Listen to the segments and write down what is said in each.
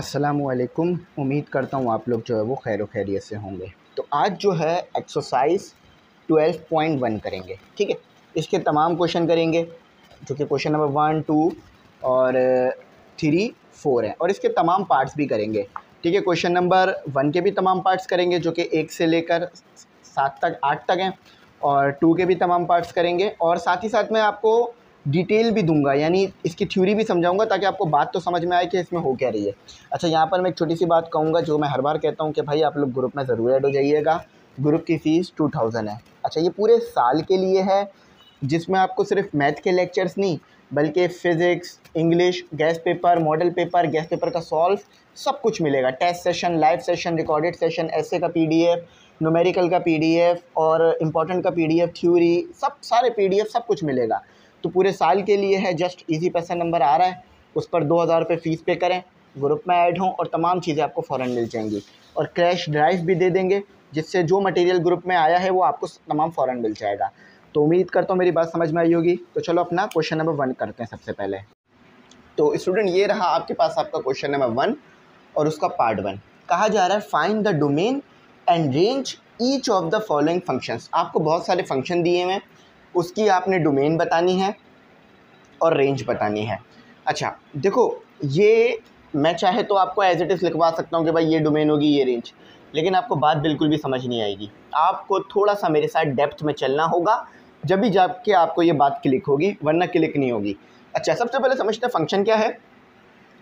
असलकुम उम्मीद करता हूँ आप लोग जो है वो खैर खैरियत से होंगे। तो आज जो है एक्सरसाइज 12.1 करेंगे, ठीक है? इसके तमाम क्वेश्चन करेंगे, जो कि क्वेश्चन नंबर वन टू और थ्री फोर हैं। और इसके तमाम पार्ट्स भी करेंगे, ठीक है? क्वेश्चन नंबर वन के भी तमाम पार्ट्स करेंगे, जो कि एक से लेकर सात तक, आठ तक हैं। और टू के भी तमाम पार्ट्स करेंगे। और साथ ही साथ में आपको डिटेल भी दूँगा, यानी इसकी थ्योरी भी समझाऊँगा ताकि आपको बात तो समझ में आए कि इसमें हो क्या रही है। अच्छा यहाँ पर मैं एक छोटी सी बात कहूँगा जो मैं हर बार कहता हूँ कि भाई आप लोग ग्रुप में ज़रूर ऐड हो जाइएगा। ग्रुप की फ़ीस टू थाउज़ेंड है। अच्छा ये पूरे साल के लिए है, जिसमें आपको सिर्फ़ मैथ के लेक्चर्स नहीं, बल्कि physics, English, guess paper, model paper, guess paper का सॉल्व सब कुछ मिलेगा। Test session, live session, recorded session ऐसे का पीडीएफ, न्यूमेरिकल का पीडीएफ और इम्पोर्टेंट का पीडीएफ, थ्योरी, सब सारे पीडीएफ सब कुछ मिलेगा। तो पूरे साल के लिए है जस्ट इजी पैसा नंबर आ रहा है, उस पर दो हज़ार रुपये फ़ीस पे करें ग्रुप में ऐड हों और तमाम चीज़ें आपको फ़ौर मिल जाएँगी। और क्रैश ड्राइव भी दे देंगे, जिससे जो मटेरियल ग्रुप में आया है, वो आपको तमाम फ़ौर मिल जाएगा। तो उम्मीद करता हूँ मेरी बात समझ में आई होगी। तो चलो अपना क्वेश्चन नंबर वन करते हैं सबसे पहले। तो स्टूडेंट ये रहा आपके पास आपका क्वेश्चन नंबर वन और उसका पार्ट वन कहा जा रहा है find the domain and range each of the following functions आपको बहुत सारे फ़ंक्शन दिए हुए हैं। उसकी आपने डोमेन बतानी है और रेंज बतानी है। अच्छा देखो, ये मैं चाहे तो आपको एज इट इज़ लिखवा सकता हूँ कि भाई ये डोमेन होगी, ये रेंज लेकिन आपको बात बिल्कुल भी समझ नहीं आएगी। आपको थोड़ा सा मेरे साथ डेप्थ में चलना होगा, जब भी जाके आपको ये बात क्लिक होगी, वरना क्लिक नहीं होगी। अच्छा सबसे पहले समझते हैं फ़ंक्शन क्या है।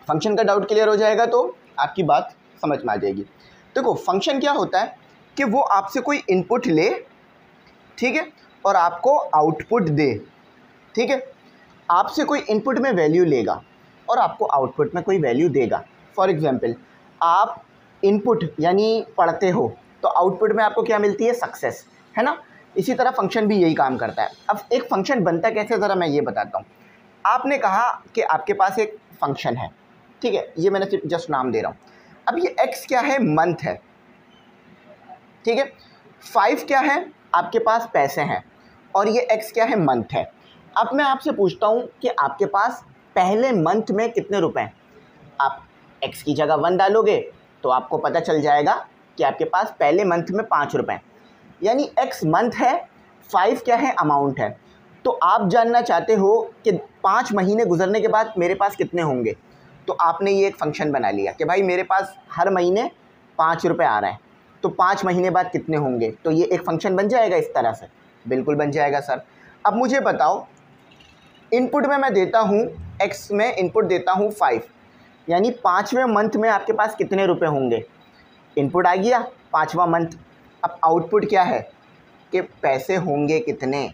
फ़ंक्शन का डाउट क्लियर हो जाएगा तो आपकी बात समझ में आ जाएगी। देखो फ़ंक्शन क्या होता है कि वो आपसे कोई इनपुट ले, ठीक है? और आपको आउटपुट दे। ठीक है? आपसे कोई इनपुट में वैल्यू लेगा और आपको आउटपुट में कोई वैल्यू देगा। फॉर एग्ज़ाम्पल आप इनपुट यानी पढ़ते हो तो आउटपुट में आपको क्या मिलती है? सक्सेस है ना? इसी तरह फ़ंक्शन भी यही काम करता है। अब एक फ़ंक्शन बनता कैसे ज़रा मैं ये बताता हूँ। आपने कहा कि आपके पास एक फ़ंक्शन है। ठीक है? ये मैंने सिर्फ़ जस्ट नाम दे रहा हूँ। अब ये एक्स क्या है? मंथ है। ठीक है? फाइव क्या है? आपके पास पैसे हैं और ये एक्स क्या है? मंथ है। अब मैं आपसे पूछता हूँ कि आपके पास पहले मंथ में कितने रुपए हैं? आप एक्स की जगह वन डालोगे तो आपको पता चल जाएगा कि आपके पास पहले मंथ में पाँच रुपए यानी एक्स मंथ है फाइव क्या है? अमाउंट है। तो आप जानना चाहते हो कि पाँच महीने गुजरने के बाद मेरे पास कितने होंगे? तो आपने ये एक फ़ंक्शन बना लिया कि भाई मेरे पास हर महीने पाँच रुपये आ रहे हैं। तो पाँच महीने बाद कितने होंगे? तो ये एक फ़ंक्शन बन जाएगा इस तरह से। बिल्कुल बन जाएगा सर अब मुझे बताओ इनपुट में मैं देता हूँ एक्स में इनपुट देता हूँ फाइव यानी पाँचवें मंथ में आपके पास कितने रुपए होंगे? इनपुट आ गया पाँचवा मंथ अब आउटपुट क्या है? कि पैसे होंगे कितने?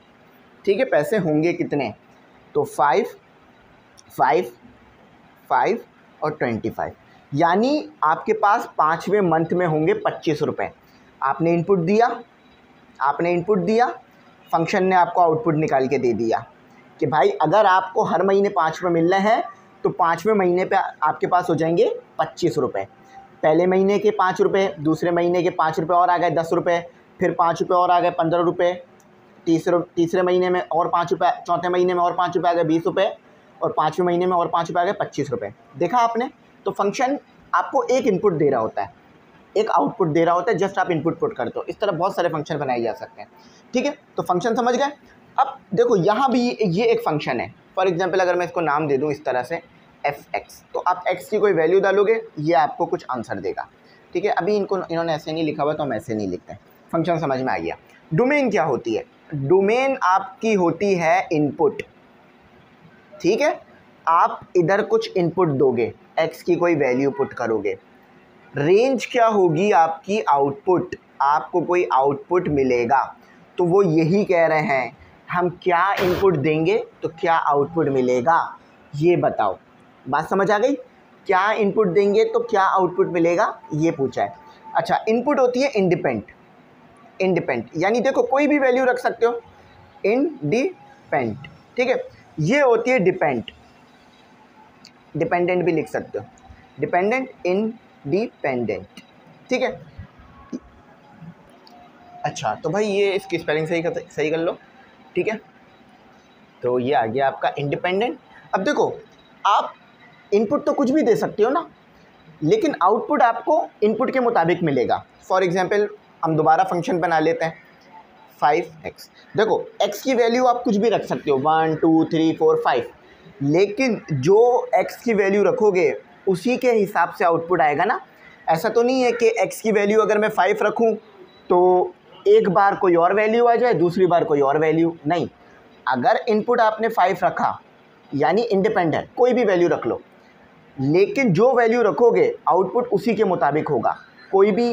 ठीक है, पैसे होंगे कितने? तो फाइव फाइव फाइव और ट्वेंटी फाइव यानी आपके पास पाँचवें मंथ में होंगे पच्चीस रुपये आपने इनपुट दिया, आपने इनपुट दिया फ़ंक्शन ने आपको आउटपुट निकाल के दे दिया कि भाई अगर आपको हर महीने पाँच रुपये मिल रहे हैं तो पाँचवें महीने पे आपके पास हो जाएँगे पच्चीस रुपये पहले महीने के पाँच रुपये दूसरे महीने के पाँच रुपये और आ गए दस रुपये फिर पाँच रुपये और आ गए पंद्रह रुपये तीसरे तीसरे महीने में और पाँच रुपये चौथे महीने में और पाँच रुपये आ गए बीस रुपये और पाँचवें महीने में और पाँच रुपये आ गए पच्चीस रुपये देखा आपने? तो फ़ंक्शन आपको एक इनपुट दे रहा होता है। एक आउटपुट दे रहा होता है जस्ट आप इनपुट पुट करते हो। इस तरह बहुत सारे फ़ंक्शन बनाए जा सकते हैं। ठीक है? तो फ़ंक्शन समझ गए? अब देखो, यहाँ भी ये एक फ़ंक्शन है। फॉर एग्ज़ाम्पल अगर मैं इसको नाम दे दूँ इस तरह से एफ़ एक्स तो आप एक्स की कोई वैल्यू डालोगे, ये आपको कुछ आंसर देगा। ठीक है? अभी इनको, इन्होंने ऐसे नहीं लिखा हुआ तो हम ऐसे नहीं लिखते फ़ंक्शन समझ में आ गया। डोमेन क्या होती है? डोमेन आपकी होती है इनपुट ठीक है? आप इधर कुछ इनपुट दोगे। एक्स की कोई वैल्यू पुट करोगे। रेंज क्या होगी आपकी आउटपुट आपको कोई आउटपुट मिलेगा। तो वो यही कह रहे हैं, हम क्या इनपुट देंगे? तो क्या आउटपुट मिलेगा? ये बताओ। बात समझ आ गई? क्या इनपुट देंगे तो क्या आउटपुट मिलेगा? ये पूछा है। अच्छा इनपुट होती है इंडिपेंड इंडिपेंड यानी देखो, कोई भी वैल्यू रख सकते हो। इनडिपेंड ठीक है? ये होती है डिपेंड डिपेंडेंट भी लिख सकते हो। डिपेंडेंट इन डिपेंडेंट ठीक है? अच्छा तो भाई ये इसकी स्पेलिंग सही कर सही कर लो, ठीक है? तो ये आ गया आपका इंडिपेंडेंट अब देखो, आप इनपुट तो कुछ भी दे सकते हो ना, लेकिन आउटपुट आपको इनपुट के मुताबिक मिलेगा। फॉर एग्ज़ाम्पल हम दोबारा फ़ंक्शन बना लेते हैं फाइव एक्स देखो एक्स की वैल्यू आप कुछ भी रख सकते हो one two three four five लेकिन जो एक्स की वैल्यू रखोगे, उसी के हिसाब से आउटपुट आएगा ना? ऐसा तो नहीं है कि एक्स की वैल्यू अगर मैं फाइव रखूँ तो एक बार कोई और वैल्यू आ जाए, दूसरी बार कोई और वैल्यू नहीं। अगर इनपुट आपने फाइव रखा, यानी इंडिपेंडेंट कोई भी वैल्यू रख लो, लेकिन जो वैल्यू रखोगे आउटपुट उसी के मुताबिक होगा। कोई भी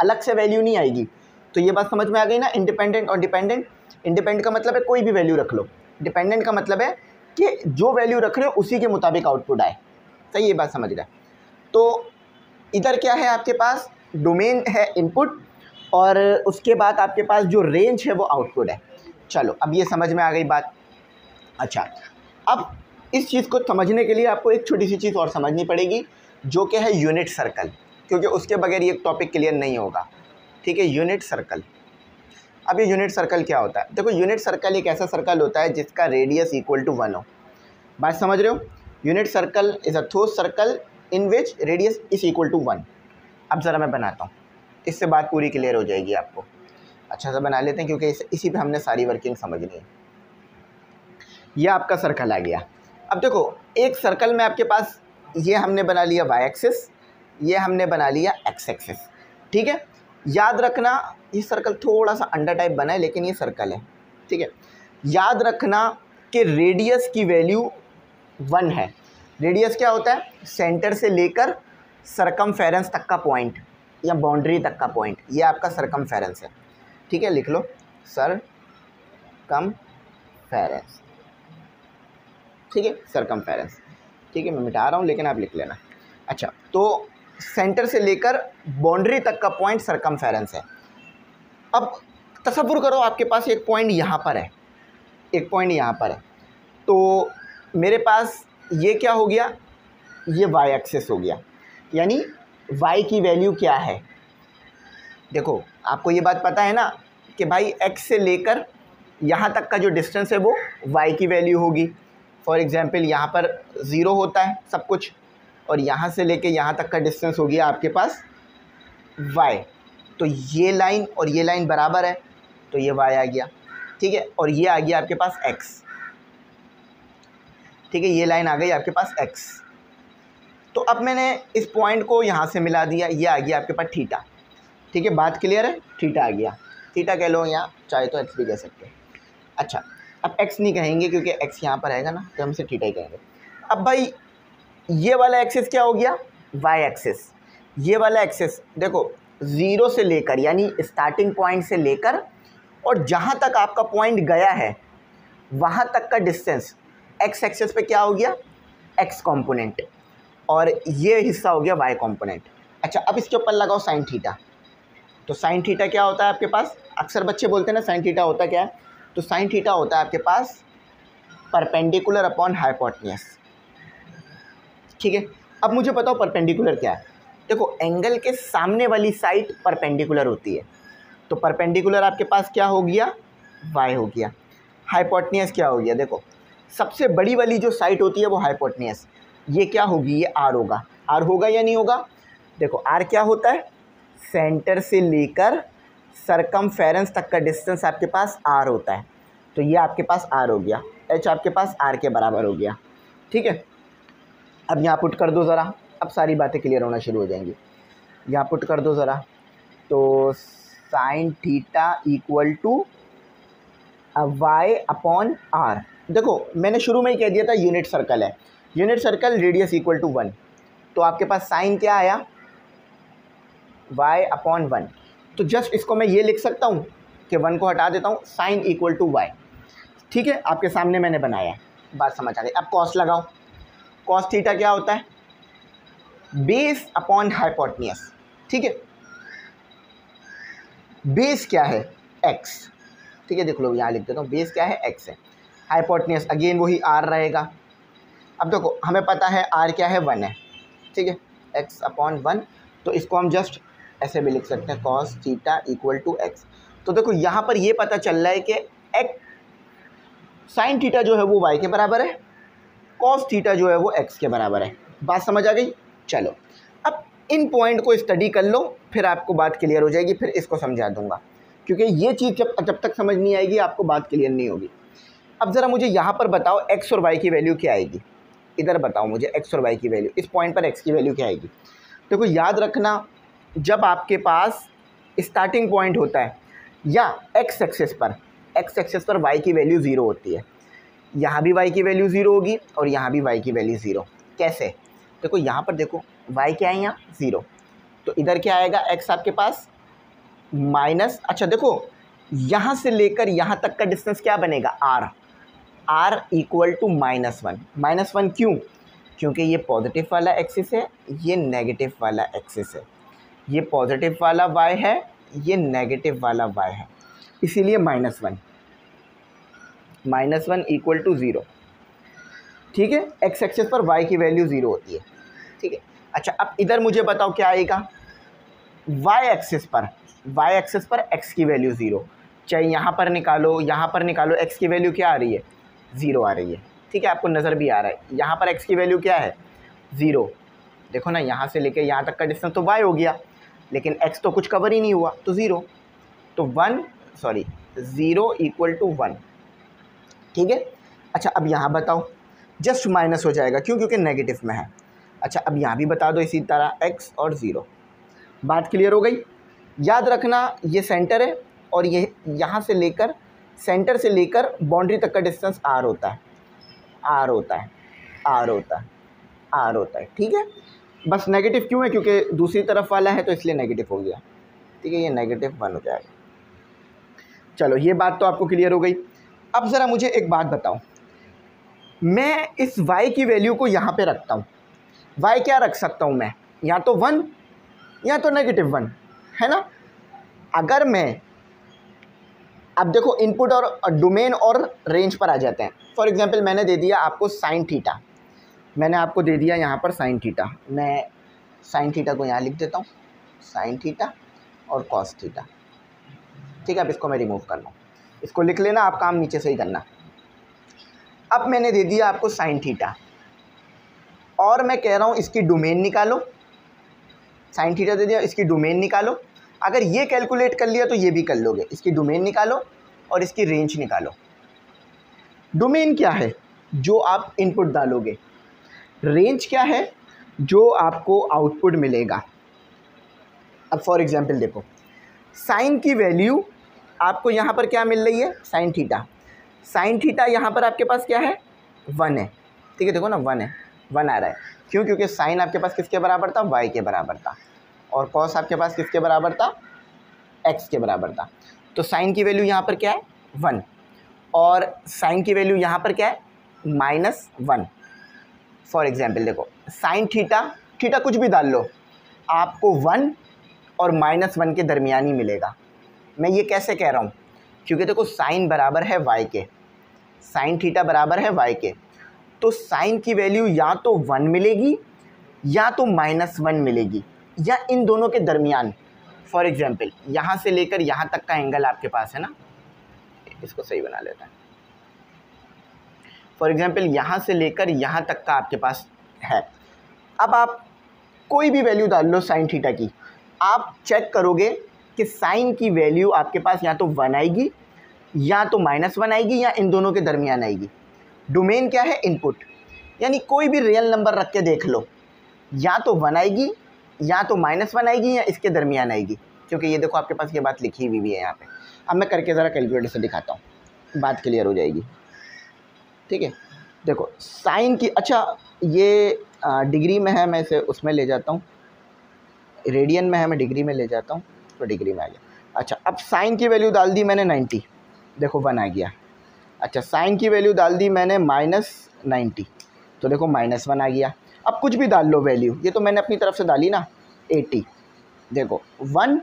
अलग से वैल्यू नहीं आएगी। तो ये बात समझ में आ गई ना? इंडिपेंडेंट और डिपेंडेंट इंडिपेंडेंट का मतलब है कोई भी वैल्यू रख लो। डिपेंडेंट का मतलब है कि जो वैल्यू रख रहे हो, उसी के मुताबिक आउटपुट आए। सही ये बात समझ रहे तो इधर क्या है आपके पास? डोमेन है इनपुट और उसके बाद आपके पास जो रेंज है, वो आउटपुट है। चलो, अब ये समझ में आ गई बात। अच्छा अब इस चीज़ को समझने के लिए आपको एक छोटी सी चीज़ और समझनी पड़ेगी, जो कि है यूनिट सर्कल क्योंकि उसके बगैर ये टॉपिक क्लियर नहीं होगा। ठीक है यूनिट सर्कल अब ये यूनिट सर्कल क्या होता है? देखो यूनिट सर्कल एक ऐसा सर्कल होता है जिसका रेडियस इक्वल टू वन हो। बात समझ रहे हो? Unit circle is a those circle in which radius is equal to one अब ज़रा मैं बनाता हूँ। इससे बात पूरी क्लियर हो जाएगी आपको। अच्छा सा बना लेते हैं क्योंकि इस, इसी पे हमने सारी वर्किंग समझनी है। यह आपका सर्कल आ गया। अब देखो एक सर्कल में आपके पास ये हमने बना लिया वाई एक्सिस ये हमने बना लिया एक्स एक्सिस ठीक है? याद रखना, ये सर्कल थोड़ा सा अंडर टाइप बना है, लेकिन ये सर्कल है, ठीक है? याद रखना कि रेडियस की वैल्यू वन है। रेडियस क्या होता है? सेंटर से लेकर सरकम तक का पॉइंट या बाउंड्री तक का पॉइंट ये आपका सरकम है। ठीक है? लिख लो। सर कम फेरेंस ठीक है? सरकम फेरेंस ठीक है? मैं मिटा रहा हूँ, लेकिन आप लिख लेना। अच्छा तो सेंटर से लेकर बाउंड्री तक का पॉइंट सरकम है। अब तस्वुर करो, आपके पास एक पॉइंट यहाँ पर है। एक पॉइंट यहाँ पर है। तो मेरे पास ये क्या हो गया? ये वाई एक्सेस हो गया। यानी वाई की वैल्यू क्या है? देखो, आपको ये बात पता है ना कि भाई एक्स से लेकर यहाँ तक का जो डिस्टेंस है वो वाई की वैल्यू होगी। फॉर एग्ज़ाम्पल यहाँ पर ज़ीरो होता है, सब कुछ। और यहाँ से लेके यहाँ तक का डिस्टेंस हो गया आपके पास वाई तो ये लाइन और ये लाइन बराबर है तो ये वाई आ गया, ठीक है? और ये आ गया आपके पास एक्स ठीक है? ये लाइन आ गई आपके पास एक्स तो अब मैंने इस पॉइंट को यहाँ से मिला दिया, ये आ गया आपके पास ठीटा ठीक है? बात क्लियर है? थीटा आ गया। थीटा कह लो यहाँ, चाहे तो एक्स भी कह सकते हैं। अच्छा अब एक्स नहीं कहेंगे क्योंकि एक्स यहाँ पर आएगा ना तो हम इसे थीटा ही कहेंगे। अब भाई ये वाला एक्सेस क्या हो गया? वाई एक्सेस ये वाला एक्सेस देखो ज़ीरो से लेकर, यानी स्टार्टिंग पॉइंट से लेकर, और जहाँ तक आपका पॉइंट गया है, वहाँ तक का डिस्टेंस एक्स एक्सेस पे क्या हो गया? एक्स कंपोनेंट और ये हिस्सा हो गया वाई कंपोनेंट अच्छा अब इसके ऊपर लगाओ साइन थीटा तो साइन थीटा क्या होता है आपके पास? अक्सर बच्चे बोलते हैं ना साइन थीटा होता क्या है? तो साइन थीटा होता है आपके पास परपेंडिकुलर अपॉन हाइपोटनियस ठीक है? अब मुझे बताओ परपेंडिकुलर क्या है? देखो एंगल के सामने वाली साइड परपेंडिकुलर होती है। तो परपेंडिकुलर आपके पास क्या हो गया? वाई हो गया। हाइपोटनियस क्या हो गया? देखो, सबसे बड़ी वाली जो साइट होती है वो हाइपोटनियस ये क्या होगी? ये आर होगा। आर होगा या नहीं होगा? देखो आर क्या होता है? सेंटर से लेकर सरकम तक का डिस्टेंस आपके पास आर होता है। तो ये आपके पास आर हो गया। एच आपके पास आर के बराबर हो गया। ठीक है? अब यहाँ पुट कर दो ज़रा। अब सारी बातें क्लियर होना शुरू हो जाएँगी। यहाँ पुट कर दो ज़रा। तो sine theta equal to y upon r देखो, मैंने शुरू में ही कह दिया था यूनिट सर्कल है। Unit circle radius equal to one तो आपके पास साइन क्या आया? वाई अपॉन वन तो जस्ट इसको मैं ये लिख सकता हूँ कि वन को हटा देता हूँ साइन इक्वल टू वाई ठीक है? आपके सामने मैंने बनाया बात समझ आ गई। अब कॉस्ट लगाओ। कॉस्ट थीटा क्या होता है? बेस अपॉन हाइपोटनियस ठीक है? बेस क्या है? एक्स ठीक है, देख लो, यहाँ लिख देता हूँ बेस क्या है? एक्स है. हाइपोटनियस अगेन वही आर रहेगा. अब देखो, हमें पता है आर क्या है? वन है. ठीक है? एक्स अपॉन वन तो इसको हम जस्ट ऐसे भी लिख सकते हैं cos theta equal to x तो देखो, यहाँ पर ये पता चल रहा है कि एक्स साइन थीटा जो है वो वाई के बराबर है कॉस थीटा जो है वो एक्स के बराबर है। बात समझ आ गई? चलो। अब इन पॉइंट को स्टडी कर लो, फिर आपको बात क्लियर हो जाएगी, फिर इसको समझा दूँगा। क्योंकि ये चीज़ जब जब तक समझ नहीं आएगी, आपको बात क्लियर नहीं होगी। अब ज़रा मुझे यहाँ पर बताओ एक्स और वाई की वैल्यू क्या आएगी? इधर बताओ मुझे एक्स और वाई की वैल्यू इस पॉइंट पर एक्स की वैल्यू क्या आएगी? देखो, याद रखना, जब आपके पास स्टार्टिंग पॉइंट होता है, या एक्स एक्सेस पर एक्स एक्सेस पर वाई की वैल्यू ज़ीरो होती है। यहाँ भी वाई की वैल्यू ज़ीरो होगी और यहाँ भी वाई की वैल्यू ज़ीरो कैसे? देखो, यहाँ पर देखो वाई क्या है यहाँ? ज़ीरो तो इधर क्या आएगा? एक्स आपके पास माइनस अच्छा देखो, यहाँ से लेकर यहाँ तक का डिस्टेंस क्या बनेगा? R r equal to minus one minus one क्यों? क्योंकि ये पॉजिटिव वाला एक्सिस है, ये नेगेटिव वाला एक्सिस है। ये पॉजिटिव वाला वाई है, ये नेगेटिव वाला वाई है। इसीलिए minus one minus one equal to zero. ठीक है? एक्स एक्सेस पर वाई की वैल्यू ज़ीरो होती है। ठीक है? अच्छा अब इधर मुझे बताओ क्या आएगा? वाई एक्सेस पर वाई एक्सेस पर एक्स की वैल्यू ज़ीरो चाहे यहाँ पर निकालो, यहाँ पर निकालो एक्स की वैल्यू क्या आ रही है? ज़ीरो आ रही है। ठीक है? आपको नज़र भी आ रहा है। यहाँ पर एक्स की वैल्यू क्या है? ज़ीरो देखो ना, यहाँ से लेके यहाँ तक का डिस्टेंस तो वाई हो गया। लेकिन एक्स तो कुछ कवर ही नहीं हुआ तो ज़ीरो तो one sorry zero equal to one ठीक है? अच्छा अब यहाँ बताओ। जस्ट माइनस हो जाएगा, क्यों? क्योंकि नेगेटिव में है। अच्छा अब यहाँ भी बता दो इसी तरह एक्स और ज़ीरो बात क्लियर हो गई? याद रखना, ये सेंटर है और ये यहाँ से लेकर सेंटर से लेकर बाउंड्री तक का डिस्टेंस आर होता है। आर होता है आर होता है आर होता है, ठीक है? बस नेगेटिव क्यों है? क्योंकि दूसरी तरफ़ वाला है तो इसलिए नेगेटिव हो गया। ठीक है, ये नेगेटिव वन हो जाएगा। चलो, ये बात तो आपको क्लियर हो गई। अब ज़रा मुझे एक बात बताओ। मैं इस y की वैल्यू को यहाँ पे रखता हूँ। y क्या रख सकता हूँ मैं? या तो वन या तो नेगेटिव वन है ना? अगर मैं, अब देखो इनपुट और डोमेन और रेंज पर आ जाते हैं। फॉर एग्ज़ाम्पल मैंने दे दिया आपको साइन थीटा मैंने आपको दे दिया यहाँ पर साइन थीटा मैं साइन थीटा को यहाँ लिख देता हूँ। साइन थीटा और कॉस थीटा ठीक है, अब इसको मैं रिमूव कर लूँ। इसको लिख लेना, आप काम नीचे से ही करना। अब मैंने दे दिया आपको साइन थीटा और मैं कह रहा हूँ, इसकी डोमेन निकालो। साइन थीटा दे दिया, इसकी डोमेन निकालो। अगर ये कैलकुलेट कर लिया तो ये भी कर लोगे। इसकी डोमेन निकालो और इसकी रेंज निकालो। डोमेन क्या है? जो आप इनपुट डालोगे। रेंज क्या है? जो आपको आउटपुट मिलेगा। अब फॉर एग्जांपल देखो साइन की वैल्यू आपको यहाँ पर क्या मिल रही है? साइन थीटा साइन थीटा यहाँ पर आपके पास क्या है? वन है। ठीक है, देखो ना, वन है। वन आ रहा है। क्यों? क्योंकि साइन आपके पास किसके बराबर था? वाई के बराबर था। और कॉस आपके पास किसके बराबर था? एक्स के बराबर था। तो साइन की वैल्यू यहाँ पर क्या है? वन। और साइन की वैल्यू यहाँ पर क्या है? Minus one. फॉर एग्ज़ाम्पल देखो साइन थीटा थीटा कुछ भी डाल लो, आपको वन और माइनस वन के दरमियान ही मिलेगा। मैं ये कैसे कह रहा हूँ? क्योंकि देखो, साइन बराबर है वाई के। साइन थीटा बराबर है वाई के। तो साइन की वैल्यू या तो वन मिलेगी, या तो माइनस वन मिलेगी, या इन दोनों के दरमियान। फॉर एग्ज़ाम्पल यहाँ से लेकर यहाँ तक का एंगल आपके पास है ना? इसको सही बना लेता है। फॉर एग्ज़ाम्पल यहाँ से लेकर यहाँ तक का आपके पास है। अब आप कोई भी वैल्यू डाल लो साइन थीटा की। आप चेक करोगे कि साइन की वैल्यू आपके पास या तो वन आएगी, या तो माइनस वन आएगी, या इन दोनों के दरमियान आएगी। डोमेन क्या है? इनपुट। यानी कोई भी रियल नंबर रख के देख लो। या तो वन आएगी, या तो माइनस वन आएगी, या इसके दरमियान आएगी। क्योंकि ये देखो आपके पास ये बात लिखी हुई भी है यहाँ पे। अब मैं करके ज़रा कैलकुलेटर से दिखाता हूँ। बात क्लियर हो जाएगी। ठीक है? देखो, साइन की अच्छा ये डिग्री में है, मैं इसे उसमें ले जाता हूँ। रेडियन में है, मैं डिग्री में ले जाता हूँ। डिग्री में आ गया। अच्छा अब साइन की वैल्यू डाल दी मैंने नाइन्टी देखो, वन आ गया। अच्छा साइन की वैल्यू डाल दी मैंने माइनस नाइन्टी तो देखो, माइनस वन आ गया। अब कुछ भी डाल लो वैल्यू। ये तो मैंने अपनी तरफ़ से डाली ना, एटी। देखो, वन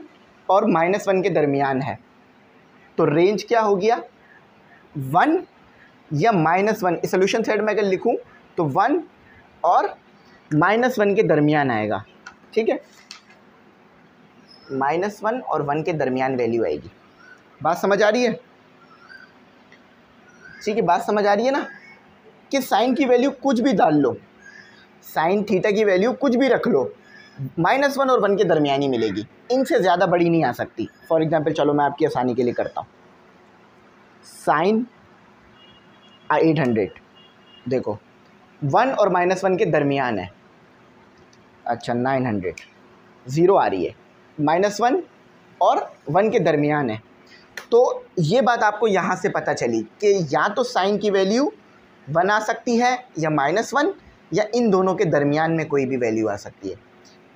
और माइनस वन के दरमियान है। तो रेंज क्या हो गया? वन या माइनस वन? सोल्यूशन साइड में अगर लिखूँ तो वन और माइनस वन के दरमियान आएगा। ठीक है? माइनस वन और वन के दरमियान वैल्यू आएगी। बात समझ आ रही है? ठीक है, बात समझ आ रही है ना? कि साइन की वैल्यू कुछ भी डाल लो साइन थीटा की वैल्यू कुछ भी रख लो, माइनस वन और वन के दरमियान दरमियानी मिलेगी। इनसे ज़्यादा बड़ी नहीं आ सकती। फॉर एग्ज़ाम्पल चलो मैं आपकी आसानी के लिए करता हूँ। साइन एट हंड्रेड देखो, वन और माइनस वन के दरमियान है। अच्छा नाइन हंड्रेड ज़ीरो आ रही है। माइनस वन और वन के दरमियान है। तो ये बात आपको यहाँ से पता चली कि या तो साइन की वैल्यू वन आ सकती है या माइनस वन या इन दोनों के दरमियान में कोई भी वैल्यू आ सकती है।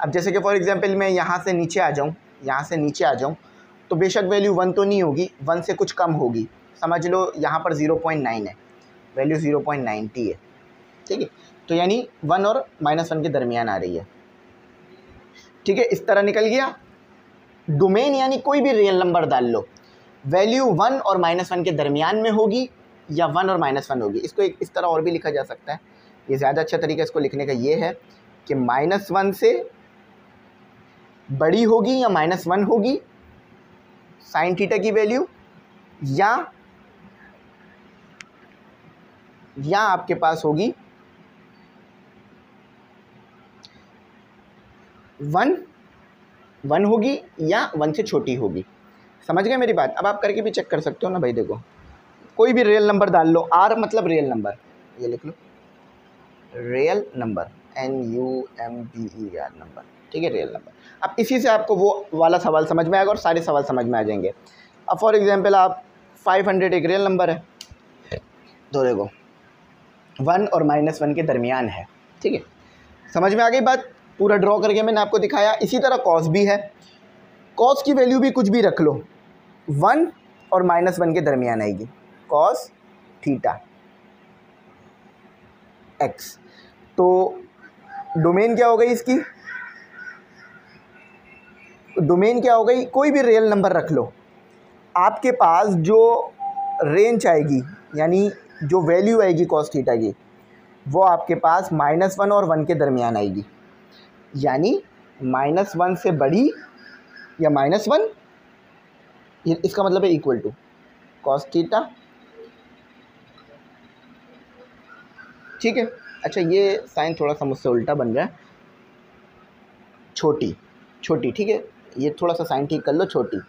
अब जैसे कि फॉर एग्ज़ाम्पल मैं यहाँ से नीचे आ जाऊँ, यहाँ से नीचे आ जाऊँ तो बेशक वैल्यू वन तो नहीं होगी, वन से कुछ कम होगी। समझ लो यहाँ पर ज़ीरो पॉइंट नाइन है, वैल्यू ज़ीरो पॉइंट नाइन्टी है, ठीक है? तो यानी वन और माइनस वन के दरमियान आ रही है। ठीक है, इस तरह निकल गया। डोमेन यानी कोई भी रियल नंबर डाल लो। वैल्यू वन और माइनस वन के दरमियान में होगी या वन और माइनस वन होगी। इसको एक इस तरह और भी लिखा जा सकता है। ये ज़्यादा अच्छा तरीका इसको लिखने का ये है कि माइनस वन से बड़ी होगी या माइनस वन होगी साइन थीटा की वैल्यू या या आपके पास होगी वन वन होगी या वन से छोटी होगी। समझ गए मेरी बात? अब आप करके भी चेक कर सकते हो ना भाई, देखो। कोई भी रियल नंबर डाल लो। आर मतलब रियल नंबर ये लिख लो। Real number N U M B E R number ठीक है रियल नंबर अब इसी से आपको वो वाला सवाल समझ में आएगा और सारे सवाल समझ में आ जाएँगे। अब फॉर एग्जांपल आप 500 एक रियल नंबर है। दो देखो, वन और माइनस वन के दरमियान है। ठीक है। समझ में आ गई बात? पूरा ड्रॉ करके मैंने आपको दिखाया। इसी तरह कॉस भी है। कॉस की वैल्यू भी कुछ भी रख लो। वन और माइनस वन के दरमियान आएगी। कॉस थीटा एक्स तो डोमेन क्या हो गई इसकी? डोमेन क्या हो गई? कोई भी रियल नंबर रख लो। आपके पास जो रेंज आएगी, यानी जो वैल्यू आएगी कॉस थीटा की, वो आपके पास माइनस वन और वन के दरमियान आएगी। यानी माइनस वन से बड़ी या माइनस वन इसका मतलब है इक्वल टू कॉस थीटा ठीक है? अच्छा ये साइन थोड़ा सा मुझसे उल्टा बन रहा है। छोटी छोटी, ठीक है? ये थोड़ा सा साइन ठीक कर लो, छोटी।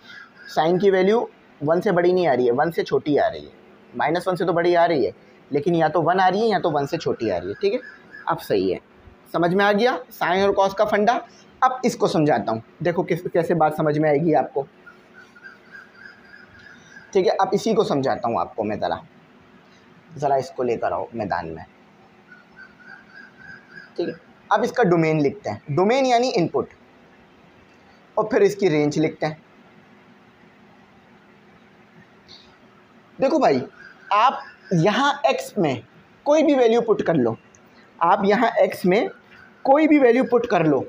साइन की वैल्यू वन से बड़ी नहीं आ रही है, वन से छोटी आ रही है। माइनस वन से तो बड़ी आ रही है, लेकिन या तो वन आ रही है या तो वन से छोटी आ रही है, ठीक है? अब सही है। समझ में आ गया? साइन और कॉस का फंडा। अब इसको समझाता हूँ। देखो किस, कैसे बात समझ में आएगी आपको। ठीक है, अब इसी को समझाता हूँ आपको मैं ज़रा। ज़रा इसको लेकर आओ मैदान में। ठीक है, अब इसका डोमेन लिखते हैं। डोमेन यानी इनपुट और फिर इसकी रेंज लिखते हैं। देखो भाई, आप यहाँ एक्स में कोई भी वैल्यू पुट कर लो। आप यहाँ x में कोई भी वैल्यू पुट कर लो,